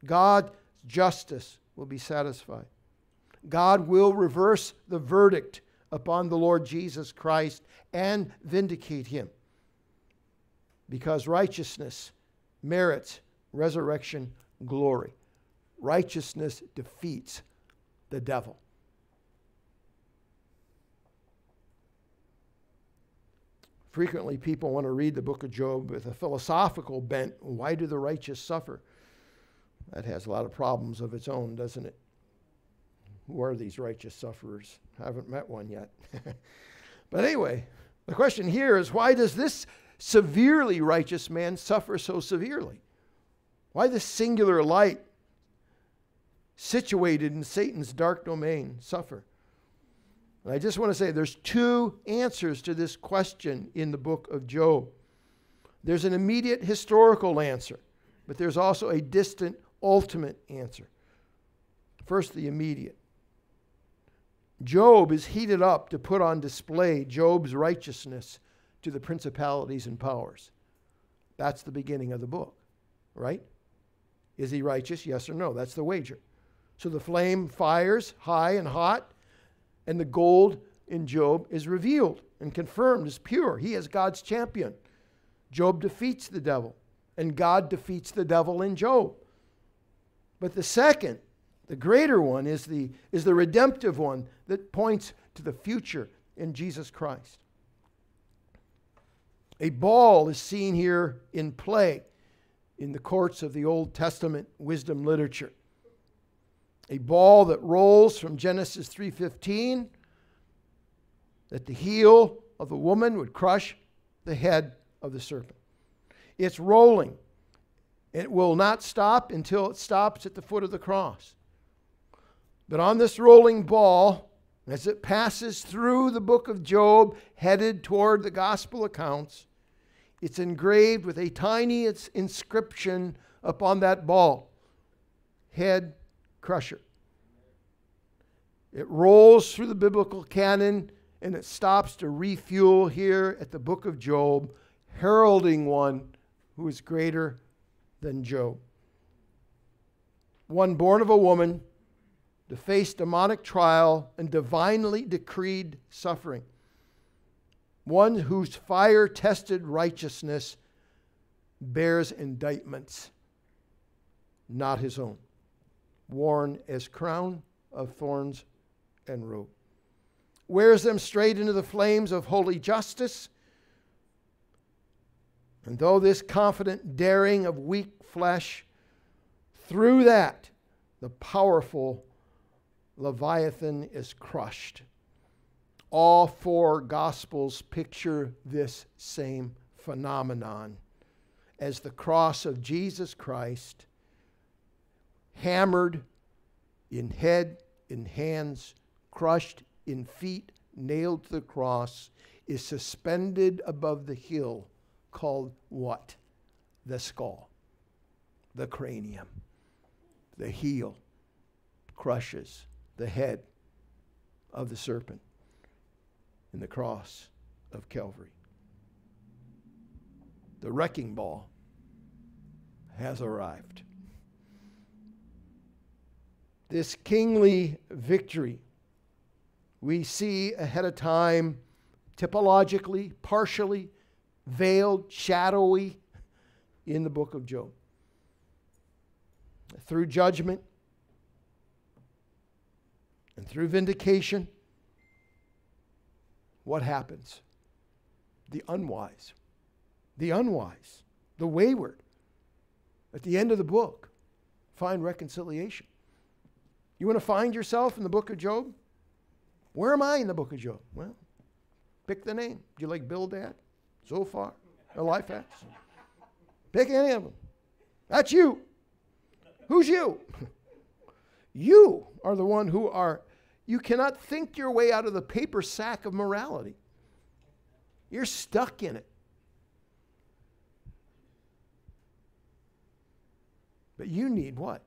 God's justice will be satisfied. God will reverse the verdict upon the Lord Jesus Christ and vindicate him. Because righteousness merits resurrection glory. Righteousness defeats the devil. Frequently, people want to read the book of Job with a philosophical bent. Why do the righteous suffer? That has a lot of problems of its own, doesn't it? Who are these righteous sufferers? I haven't met one yet. but anyway, the question here is why does this severely righteous man suffer so severely? Why this singular light situated in Satan's dark domain suffer? And I just want to say there's two answers to this question in the book of Job. There's an immediate historical answer, but there's also a distant ultimate answer. First, the immediate. Job is heated up to put on display Job's righteousness to the principalities and powers. That's the beginning of the book. right? Is he righteous? Yes or no? That's the wager. So the flame fires high and hot, and the gold in Job is revealed and confirmed as pure. He is God's champion. Job defeats the devil, and God defeats the devil in Job. But the second, the greater one, is the, is the redemptive one that points to the future in Jesus Christ. A ball is seen here in play in the courts of the Old Testament wisdom literature. A ball that rolls from Genesis 3:15 that the heel of the woman would crush the head of the serpent. It's rolling. It will not stop until it stops at the foot of the cross. But on this rolling ball, as it passes through the book of Job, headed toward the gospel accounts, it's engraved with a tiny inscription upon that ball Head Crusher. It rolls through the biblical canon and it stops to refuel here at the book of Job, heralding one who is greater than Job. One born of a woman to face demonic trial and divinely decreed suffering one whose fire tested righteousness bears indictments, not his own, worn as crown of thorns and robe. Wears them straight into the flames of holy justice. And though this confident daring of weak flesh, through that, the powerful Leviathan is crushed. All four Gospels picture this same phenomenon. As the cross of Jesus Christ, hammered in head, in hands, crushed in feet, nailed to the cross, is suspended above the hill called what? The skull, the cranium, the heel crushes the head of the serpent in the cross of Calvary. The wrecking ball has arrived. This kingly victory we see ahead of time, typologically, partially, veiled, shadowy, in the book of Job. Through judgment and through vindication what happens? The unwise, the unwise, the wayward, at the end of the book, find reconciliation. You want to find yourself in the book of Job? Where am I in the book of Job? Well, pick the name. Do you like Bildad, Zophar, Eliphaz? Pick any of them. That's you. Who's you? you are the one who are you cannot think your way out of the paper sack of morality. You're stuck in it. But you need what?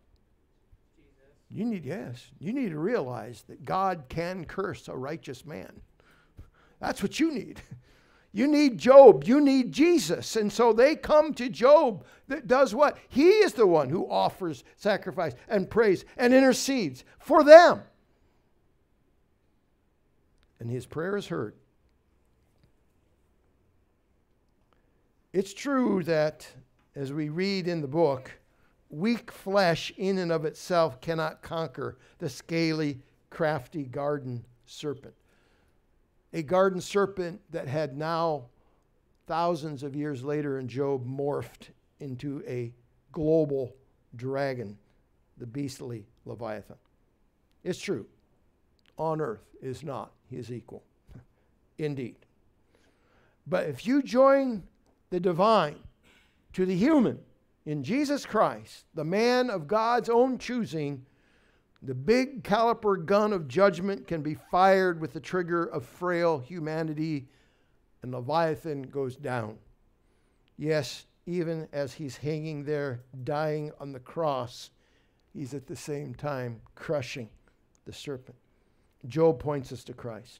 You need, yes, you need to realize that God can curse a righteous man. That's what you need. You need Job. You need Jesus. And so they come to Job that does what? He is the one who offers sacrifice and praise and intercedes for them and his prayer is heard. It's true that, as we read in the book, weak flesh in and of itself cannot conquer the scaly, crafty garden serpent. A garden serpent that had now, thousands of years later in Job, morphed into a global dragon, the beastly Leviathan. It's true. On earth is not his equal. Indeed. But if you join the divine to the human in Jesus Christ, the man of God's own choosing, the big caliber gun of judgment can be fired with the trigger of frail humanity, and Leviathan goes down. Yes, even as he's hanging there, dying on the cross, he's at the same time crushing the serpent. Job points us to Christ.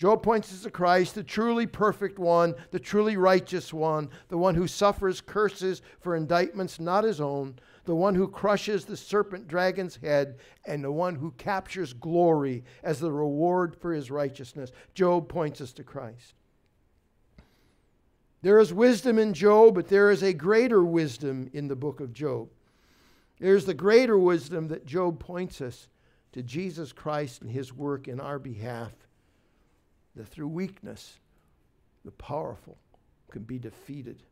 Job points us to Christ, the truly perfect one, the truly righteous one, the one who suffers curses for indictments not his own, the one who crushes the serpent dragon's head, and the one who captures glory as the reward for his righteousness. Job points us to Christ. There is wisdom in Job, but there is a greater wisdom in the book of Job. There's the greater wisdom that Job points us to Jesus Christ and his work in our behalf that through weakness, the powerful can be defeated.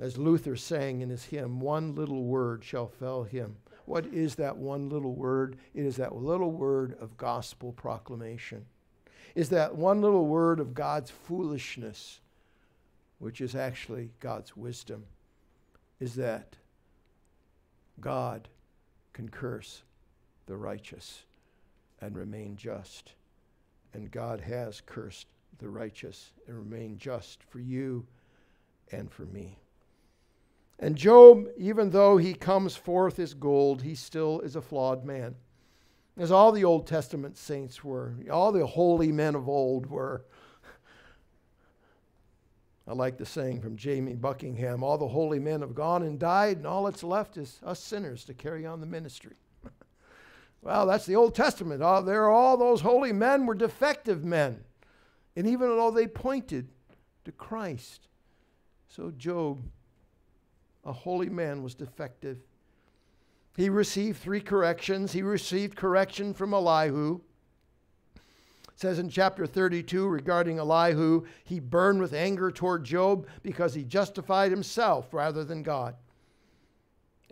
As Luther sang in his hymn, one little word shall fell him. What is that one little word? It is that little word of gospel proclamation. Is that one little word of God's foolishness, which is actually God's wisdom, is that God can curse the righteous and remain just and God has cursed the righteous and remain just for you and for me. And Job, even though he comes forth as gold, he still is a flawed man. As all the Old Testament saints were, all the holy men of old were. I like the saying from Jamie Buckingham all the holy men have gone and died, and all that's left is us sinners to carry on the ministry. Well, that's the Old Testament. Uh, there, all those holy men were defective men. And even though they pointed to Christ, so Job, a holy man, was defective. He received three corrections. He received correction from Elihu. It says in chapter 32 regarding Elihu, he burned with anger toward Job because he justified himself rather than God.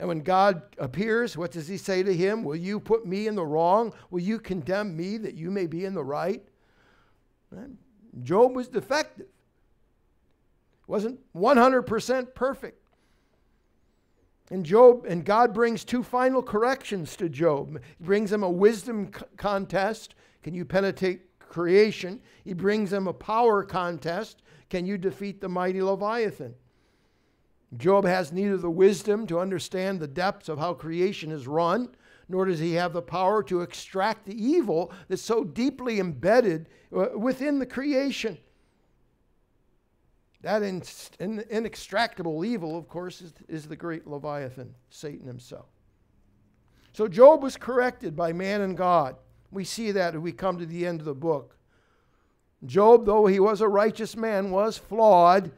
And when God appears, what does he say to him? Will you put me in the wrong? Will you condemn me that you may be in the right? Job was defective. Wasn't 100% perfect. And Job and God brings two final corrections to Job. He brings him a wisdom contest. Can you penetrate creation? He brings him a power contest. Can you defeat the mighty Leviathan? Job has neither the wisdom to understand the depths of how creation is run, nor does he have the power to extract the evil that's so deeply embedded uh, within the creation. That in, in, inextractable evil, of course, is, is the great Leviathan, Satan himself. So Job was corrected by man and God. We see that as we come to the end of the book. Job, though he was a righteous man, was flawed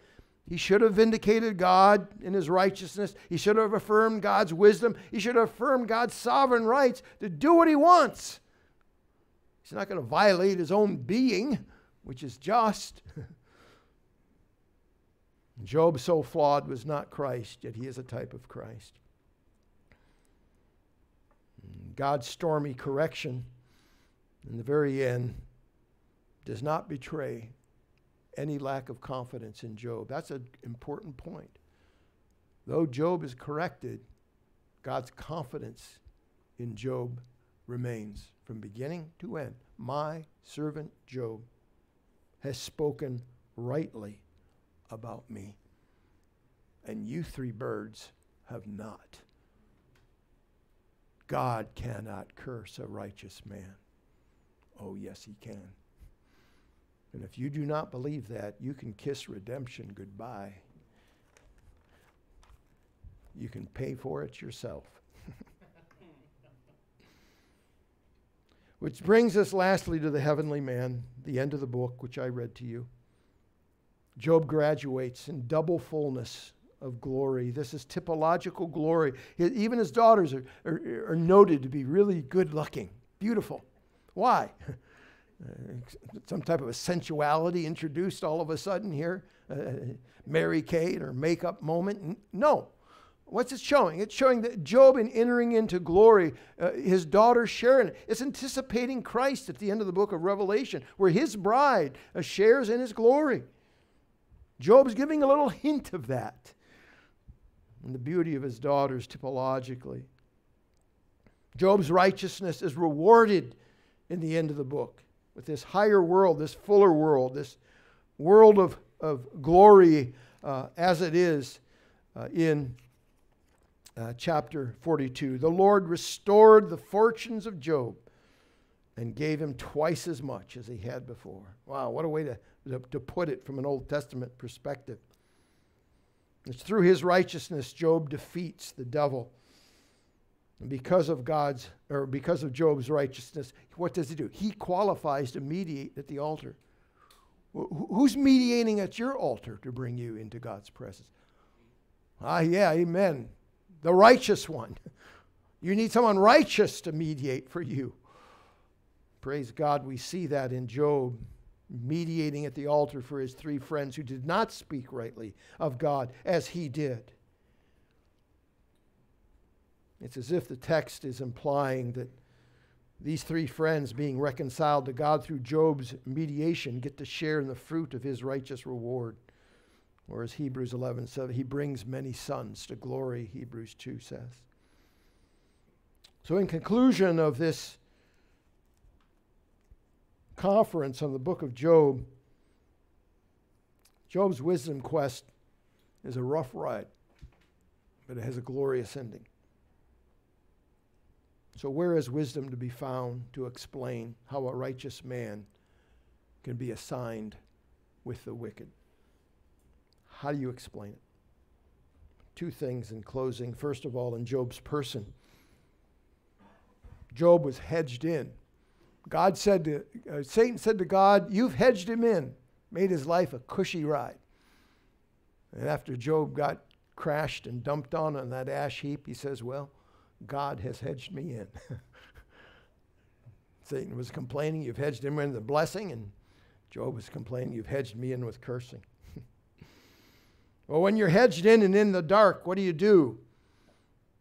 he should have vindicated God in his righteousness. He should have affirmed God's wisdom. He should have affirmed God's sovereign rights to do what he wants. He's not going to violate his own being, which is just. Job, so flawed, was not Christ, yet he is a type of Christ. God's stormy correction in the very end does not betray any lack of confidence in Job. That's an important point. Though Job is corrected, God's confidence in Job remains from beginning to end. My servant Job has spoken rightly about me, and you three birds have not. God cannot curse a righteous man. Oh, yes, he can. And if you do not believe that, you can kiss redemption goodbye. You can pay for it yourself. which brings us lastly to the heavenly man, the end of the book, which I read to you. Job graduates in double fullness of glory. This is typological glory. Even his daughters are, are, are noted to be really good looking, beautiful. Why? Uh, some type of a sensuality introduced all of a sudden here, uh, Mary Kay or makeup moment. No. What's it showing? It's showing that Job, in entering into glory, uh, his daughter Sharon, it's anticipating Christ at the end of the book of Revelation, where his bride uh, shares in his glory. Job's giving a little hint of that. And the beauty of his daughters typologically. Job's righteousness is rewarded in the end of the book with this higher world, this fuller world, this world of, of glory uh, as it is uh, in uh, chapter 42. The Lord restored the fortunes of Job and gave him twice as much as he had before. Wow, what a way to, to, to put it from an Old Testament perspective. It's through his righteousness Job defeats the devil. Because of God's, or because of Job's righteousness, what does he do? He qualifies to mediate at the altar. Who's mediating at your altar to bring you into God's presence? Ah, yeah, amen. The righteous one. You need someone righteous to mediate for you. Praise God, we see that in Job mediating at the altar for his three friends who did not speak rightly of God as he did. It's as if the text is implying that these three friends, being reconciled to God through Job's mediation, get to share in the fruit of his righteous reward. Or as Hebrews 11 says, he brings many sons to glory, Hebrews 2 says. So, in conclusion of this conference on the book of Job, Job's wisdom quest is a rough ride, but it has a glorious ending. So, where is wisdom to be found to explain how a righteous man can be assigned with the wicked? How do you explain it? Two things in closing. First of all, in Job's person. Job was hedged in. God said to, uh, Satan said to God, You've hedged him in, made his life a cushy ride. And after Job got crashed and dumped on on that ash heap, he says, Well, God has hedged me in. Satan was complaining, You've hedged him in the blessing, and Job was complaining, You've hedged me in with cursing. well, when you're hedged in and in the dark, what do you do?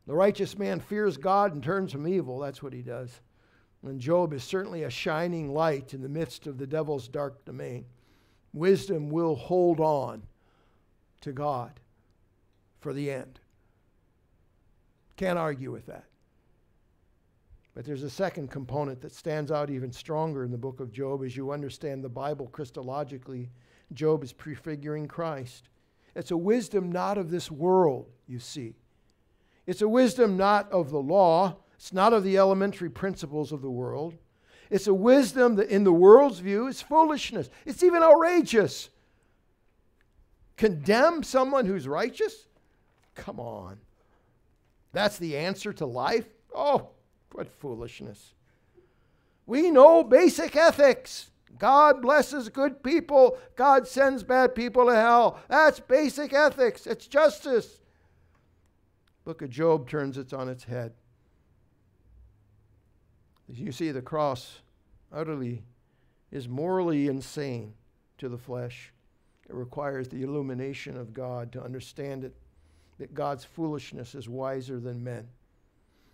The righteous man fears God and turns from evil. That's what he does. And Job is certainly a shining light in the midst of the devil's dark domain. Wisdom will hold on to God for the end. Can't argue with that. But there's a second component that stands out even stronger in the book of Job as you understand the Bible Christologically. Job is prefiguring Christ. It's a wisdom not of this world, you see. It's a wisdom not of the law, it's not of the elementary principles of the world. It's a wisdom that, in the world's view, is foolishness. It's even outrageous. Condemn someone who's righteous? Come on. That's the answer to life? Oh, what foolishness. We know basic ethics. God blesses good people, God sends bad people to hell. That's basic ethics, it's justice. Book of Job turns it on its head. As you see, the cross utterly is morally insane to the flesh. It requires the illumination of God to understand it, that God's foolishness is wiser than men.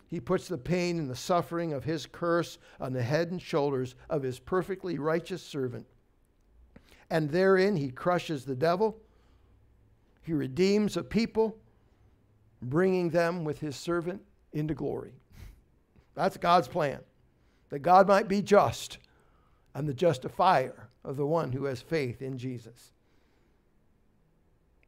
He puts the pain and the suffering of his curse on the head and shoulders of his perfectly righteous servant. And therein he crushes the devil. He redeems a people bringing them with his servant into glory. That's God's plan, that God might be just and the justifier of the one who has faith in Jesus.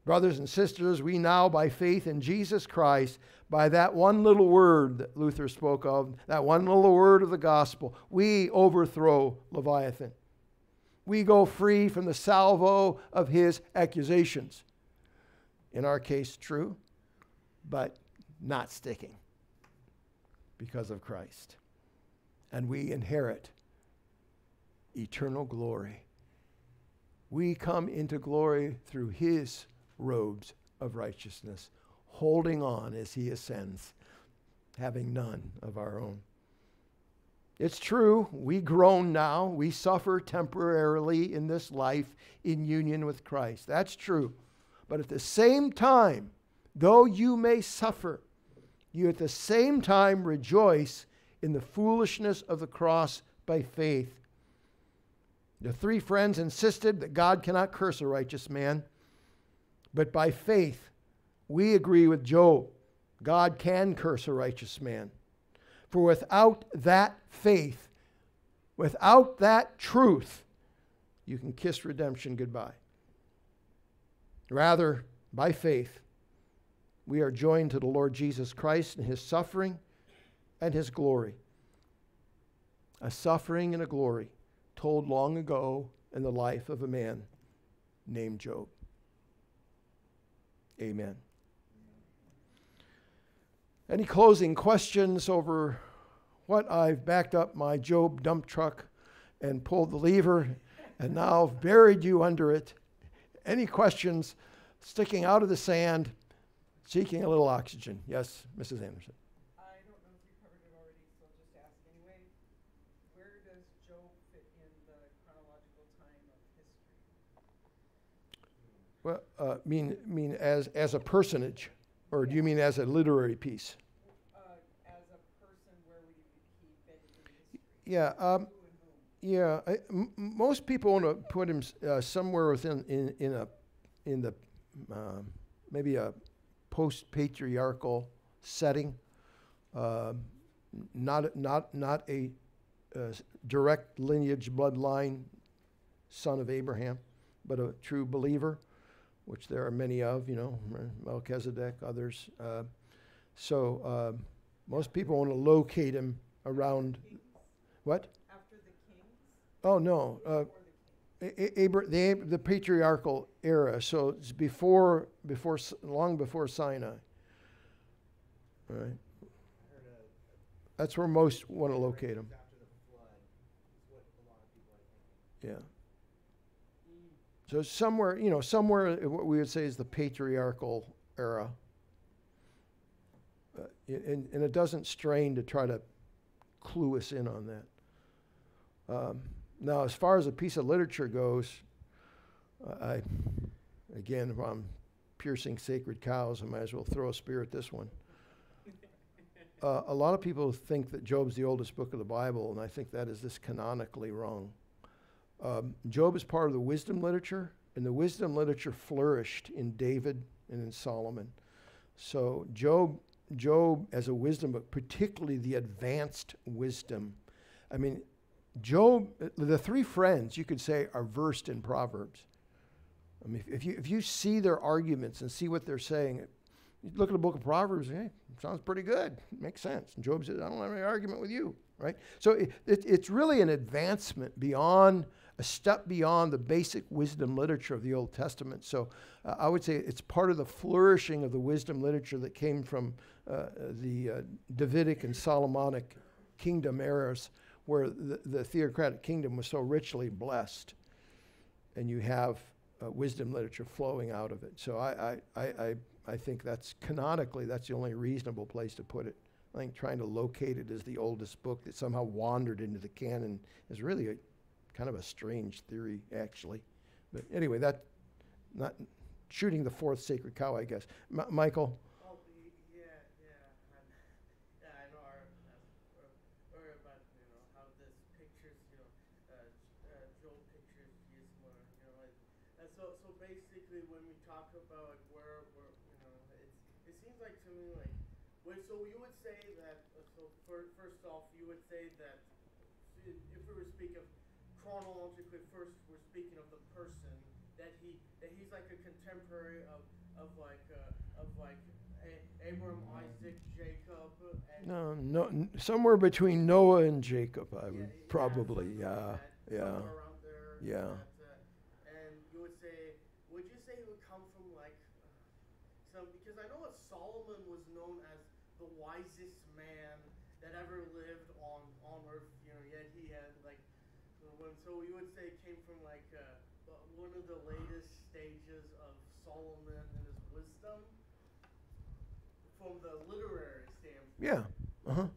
Brothers and sisters, we now, by faith in Jesus Christ, by that one little word that Luther spoke of, that one little word of the gospel, we overthrow Leviathan. We go free from the salvo of his accusations. In our case, true but not sticking because of Christ. And we inherit eternal glory. We come into glory through his robes of righteousness, holding on as he ascends, having none of our own. It's true, we groan now, we suffer temporarily in this life in union with Christ. That's true. But at the same time, Though you may suffer, you at the same time rejoice in the foolishness of the cross by faith. The three friends insisted that God cannot curse a righteous man, but by faith, we agree with Job. God can curse a righteous man. For without that faith, without that truth, you can kiss redemption goodbye. Rather, by faith, we are joined to the Lord Jesus Christ in his suffering and his glory. a suffering and a glory told long ago in the life of a man named Job. Amen. Any closing questions over what I've backed up my Job dump truck and pulled the lever and now buried you under it? Any questions sticking out of the sand, seeking a little oxygen? Yes, Mrs. Anderson. Well, uh, mean mean as as a personage, or do you mean as a literary piece? Uh, as a person, where would he fit Yeah. Um, yeah. I, m- most people want to put him uh, somewhere within in, in a in the uh, maybe a post patriarchal setting. Um, not not not a uh, direct lineage bloodline son of Abraham, but a true believer which there are many of, you know, Melchizedek, others. Uh, so uh, most people want to locate him around what? After the kings? Oh no, uh, Abra- the, the patriarchal era. So it's before before long before Sinai. All right. That's where most want to locate him. Yeah. So somewhere, you know, somewhere what we would say is the patriarchal era. Uh, and, and it doesn't strain to try to clue us in on that. Um, now, as far as a piece of literature goes, uh, I, again, if I'm piercing sacred cows, I might as well throw a spear at this one. Uh, a lot of people think that Job's the oldest book of the Bible, and I think that is just canonically wrong. Um, Job is part of the wisdom literature, and the wisdom literature flourished in David and in Solomon. So Job, Job as a wisdom book, particularly the advanced wisdom. I mean, Job, the three friends you could say are versed in Proverbs. I mean, if, if you if you see their arguments and see what they're saying, you look at the book of Proverbs, hey, sounds pretty good, makes sense. And Job says, I don't have any argument with you, right? So it, it, it's really an advancement beyond a step beyond the basic wisdom literature of the Old Testament. So uh, I would say it's part of the flourishing of the wisdom literature that came from uh, the uh, Davidic and Solomonic kingdom eras, where the, the, theocratic kingdom was so richly blessed. And you have uh, wisdom literature flowing out of it. So I, I, I, I think that's canonically, that's the only reasonable place to put it. I think trying to locate it as the oldest book that somehow wandered into the canon is really a, kind of a strange theory, actually. But anyway, that not shooting the fourth sacred cow, I guess. Michael. Oh, yeah, yeah. I know our, uh, or, about you know how this pictures, you know, uh, uh, Joel pictures Yismar, you know, and so so basically when we talk about like where where you know it seems like to me like so you would say that so first off you would say that if we were to speak of chronologically first we're speaking of the person that he that he's like a contemporary of of like uh, of like a- Abram, Isaac, Jacob. no, no, n- somewhere between Noah and Jacob, I would yeah, probably, yeah, yeah, yeah, there. yeah. That, uh, and you would say, would you say it would come from like some? Because I know that Solomon was known as the wisest man that ever lived on on earth. You know, yet he had like when so you would say it came from like uh, one of the latest stages of Solomon and his wisdom from the literary standpoint. Yeah. Uh huh.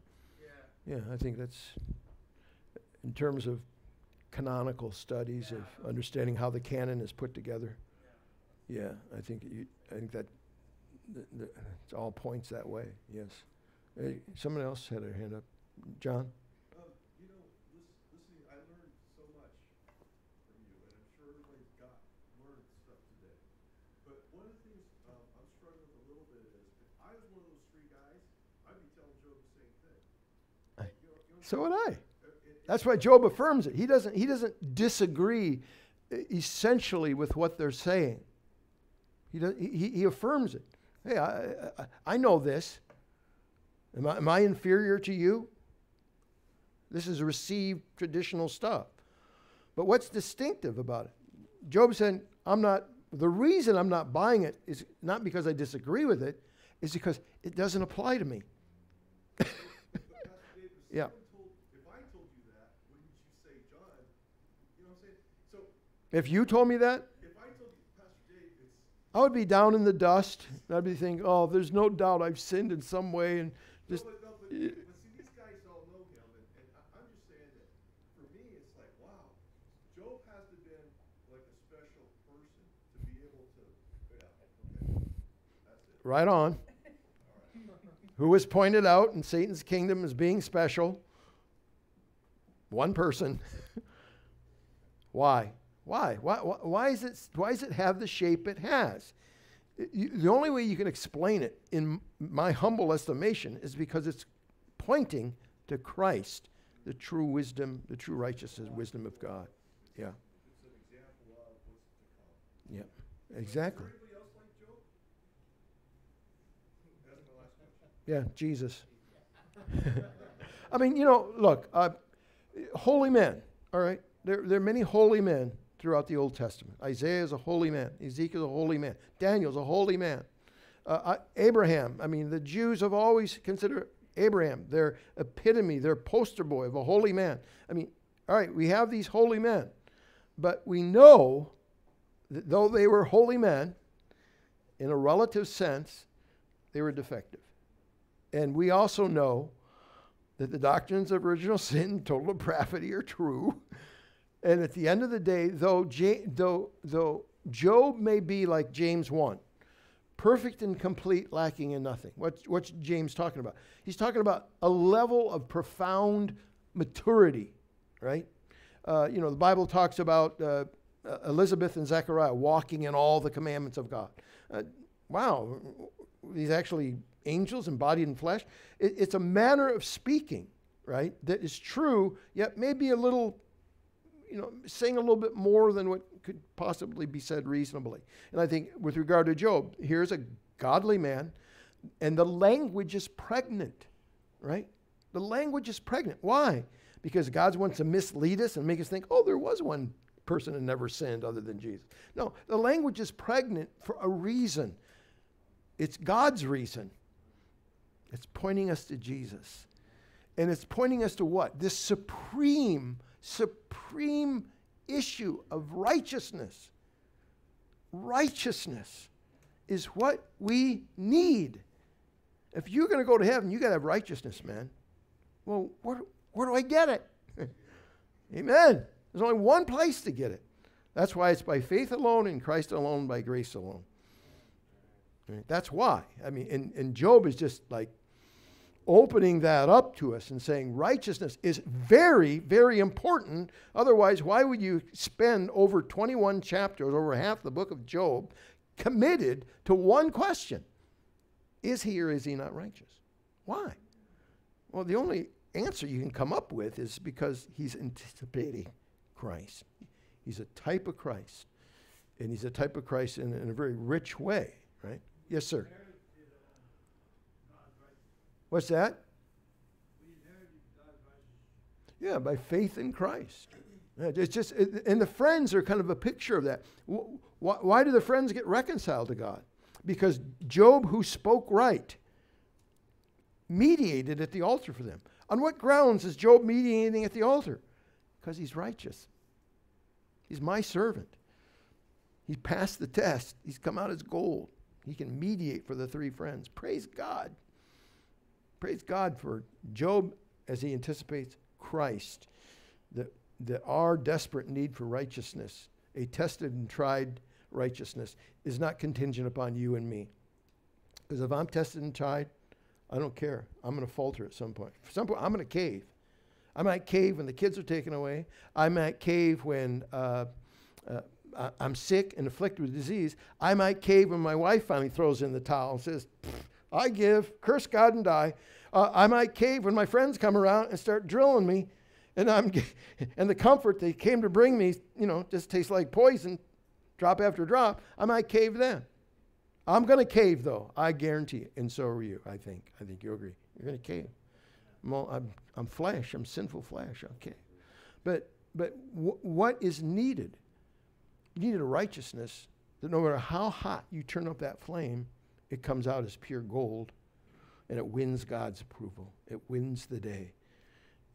Yeah. Yeah, I think that's in terms of canonical studies Yeah. of understanding how the canon is put together. Yeah. Yeah, I think you, I think that th- th- it all points that way. Yes. Hey, someone else had their hand up. John. Um, you know, lis- listening, I learned so much from you, and I'm sure everybody's got learned stuff today. But one of the things um, I'm struggling with a little bit is, if I was one of those three guys, I'd be telling Job the same thing. I- You know- you know what So would I. That's why Job affirms it. He doesn't. He doesn't disagree essentially with what they're saying. He does. He, he affirms it. Hey, I, I, I know this. Am I, am I inferior to you? This is received traditional stuff. But what's distinctive about it? Job said, I'm not, the reason I'm not buying it is not because I disagree with it, is because it doesn't apply to me. Yeah. someone told, if I told you that, wouldn't you say, John, you know what I'm saying? So If you told me that, I told you, Pastor Dave, it's, I would be down in the dust. I'd be thinking, oh, there's no doubt I've sinned in some way. And just, no, but, no, but, but see, these guys all know him, and, and I, I'm just saying that for me, it's like, wow, Job has to been like a special person to be able to, yeah, okay, that's it. right on. Who was pointed out in Satan's kingdom as being special? One person. why? Why? Why? Why why is it? Why does it have the shape it has? You- the only way you can explain it, in my humble estimation, is because it's pointing to Christ, the true wisdom, the true righteousness, wisdom of God. Yeah. Yeah. Exactly. Yeah, Jesus. I mean, you know, look, uh, holy men, all right? There, there are many holy men throughout the Old Testament. Isaiah is a holy man. Ezekiel is a holy man. Daniel is a holy man. Uh, uh, Abraham, I mean, the Jews have always considered Abraham their epitome, their poster boy of a holy man. I mean, all right, we have these holy men, but we know that though they were holy men, in a relative sense, they were defective. And we also know that the doctrines of original sin, total depravity are true. And at the end of the day, though, Ja- though, though Job may be like James 1, perfect and complete, lacking in nothing. What's, what's James talking about? He's talking about a level of profound maturity, right? Uh, you know, the Bible talks about uh, uh, Elizabeth and Zechariah walking in all the commandments of God. Uh, wow, these actually angels embodied in flesh. It, it's a manner of speaking, right, that is true, yet maybe a little, you know, saying a little bit more than what could possibly be said reasonably. And I think with regard to Job, here's a godly man, and the language is pregnant, right? The language is pregnant. Why? Because God wants to mislead us and make us think, oh, there was one person that never sinned other than Jesus. No, the language is pregnant for a reason. It's God's reason. It's pointing us to Jesus. And it's pointing us to what? This supreme, supreme issue of righteousness. Righteousness is what we need. If you're going to go to heaven, you got to have righteousness, man. Well, where, where do I get it? Amen. There's only one place to get it. That's why it's by faith alone, in Christ alone, by grace alone. That's why. I mean, and, and Job is just like opening that up to us and saying righteousness is very, very important. Otherwise, why would you spend over 21 chapters, over half the book of Job, committed to one question? Is he or is he not righteous? Why? Well, the only answer you can come up with is because he's anticipating Christ. He's a type of Christ. And he's a type of Christ in, in a very rich way, right? Yes, sir. What's that? Yeah, by faith in Christ. It's just, and the friends are kind of a picture of that. Wh- wh- Why do the friends get reconciled to God? Because Job, who spoke right, mediated at the altar for them. On what grounds is Job mediating at the altar? Because he's righteous. He's my servant. He passed the test. He's come out as gold. He can mediate for the three friends. Praise God. Praise God for Job as he anticipates Christ, that, our desperate need for righteousness, a tested and tried righteousness, is not contingent upon you and me. Because if I'm tested and tried, I don't care. I'm going to falter at some point. For some point, I'm going to cave. I might cave when the kids are taken away. I might cave when uh, uh, I'm sick and afflicted with disease. I might cave when my wife finally throws in the towel and says, "Pfft, I give, curse God and die. Uh, I might cave when my friends come around and start drilling me, and I'm and the comfort they came to bring me, you know, just tastes like poison, drop after drop. I might cave then. I'm going to cave though, I guarantee it, and so are you. I think. I think you agree. You're going to cave. I'm, all, I'm, I'm flesh. I'm sinful flesh. Okay. But, but what is needed? You needed a righteousness that no matter how hot you turn up that flame, it comes out as pure gold and it wins God's approval. It wins the day.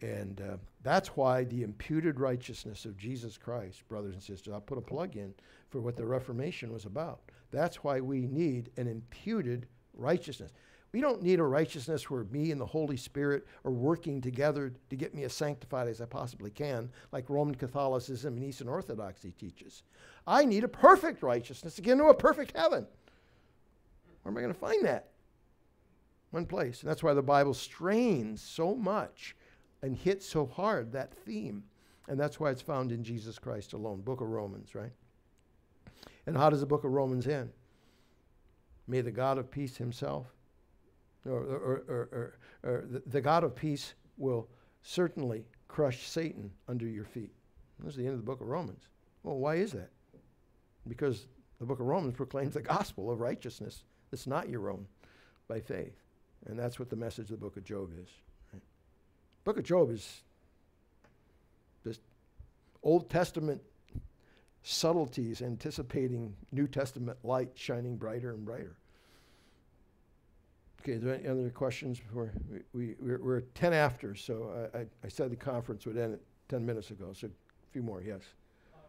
And uh, that's why the imputed righteousness of Jesus Christ, brothers and sisters, I'll put a plug in for what the Reformation was about. That's why we need an imputed righteousness. We don't need a righteousness where me and the Holy Spirit are working together to get me as sanctified as I possibly can, like Roman Catholicism and Eastern Orthodoxy teaches. I need a perfect righteousness to get into a perfect heaven. Where am I going to find that? One place. And that's why the Bible strains so much and hits so hard that theme. And that's why it's found in Jesus Christ alone. Book of Romans, right? And how does the book of Romans end? May the God of peace himself, or, or, or, or the, the God of peace will certainly crush Satan under your feet. That's the end of the book of Romans. Well, why is that? Because the book of Romans proclaims the gospel of righteousness that's not your own by faith. And that's what the message of the book of Job is. Right? Book of Job is just Old Testament subtleties anticipating New Testament light shining brighter and brighter. Okay, is there any other questions before we, we, we're, we're 10 after, so I, I, I said the conference would end at 10 minutes ago, so a few more, yes. Um,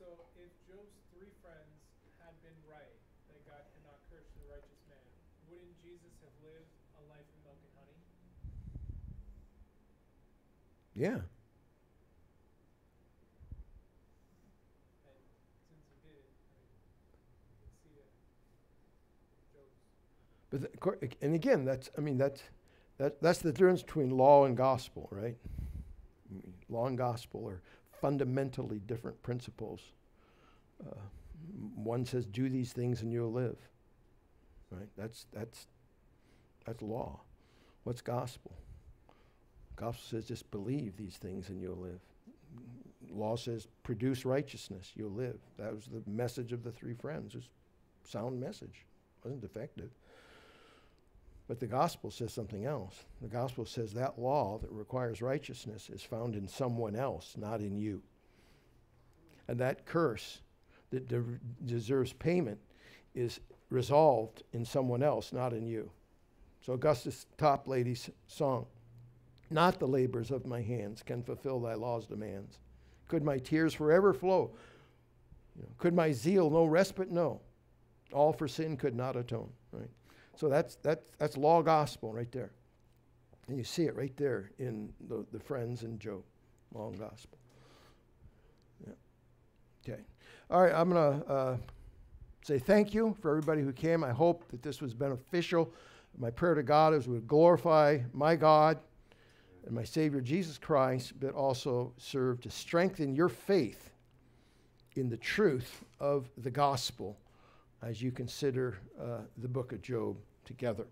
so if Job's three friends had been right, that God could not curse the righteous man, wouldn't Jesus have lived a life of milk and honey? Yeah. And since he did, I mean, you can see it. Job's But the, and again, that's I mean that's that that's the difference between law and gospel, right? Law and gospel are fundamentally different principles. Uh, one says, "Do these things and you'll live." Right? That's that's that's law. What's gospel? Gospel says, "Just believe these things and you'll live." Law says, "Produce righteousness, you'll live." That was the message of the three friends. It was a sound message. wasn't defective. But the gospel says something else. The gospel says that law that requires righteousness is found in someone else, not in you. And that curse that de- deserves payment is resolved in someone else, not in you. So Augustus Toplady's song, not the labors of my hands can fulfill thy law's demands. Could my tears forever flow? Could my zeal no respite know? All for sin could not atone, right? So that's, that's, that's law gospel right there. And you see it right there in the, the friends in Job, law and gospel. Yeah. Okay. All right, I'm going to uh, say thank you for everybody who came. I hope that this was beneficial. My prayer to God is would glorify my God and my Savior Jesus Christ, but also serve to strengthen your faith in the truth of the gospel as you consider uh, the book of Job together.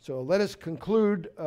So let us conclude. Uh,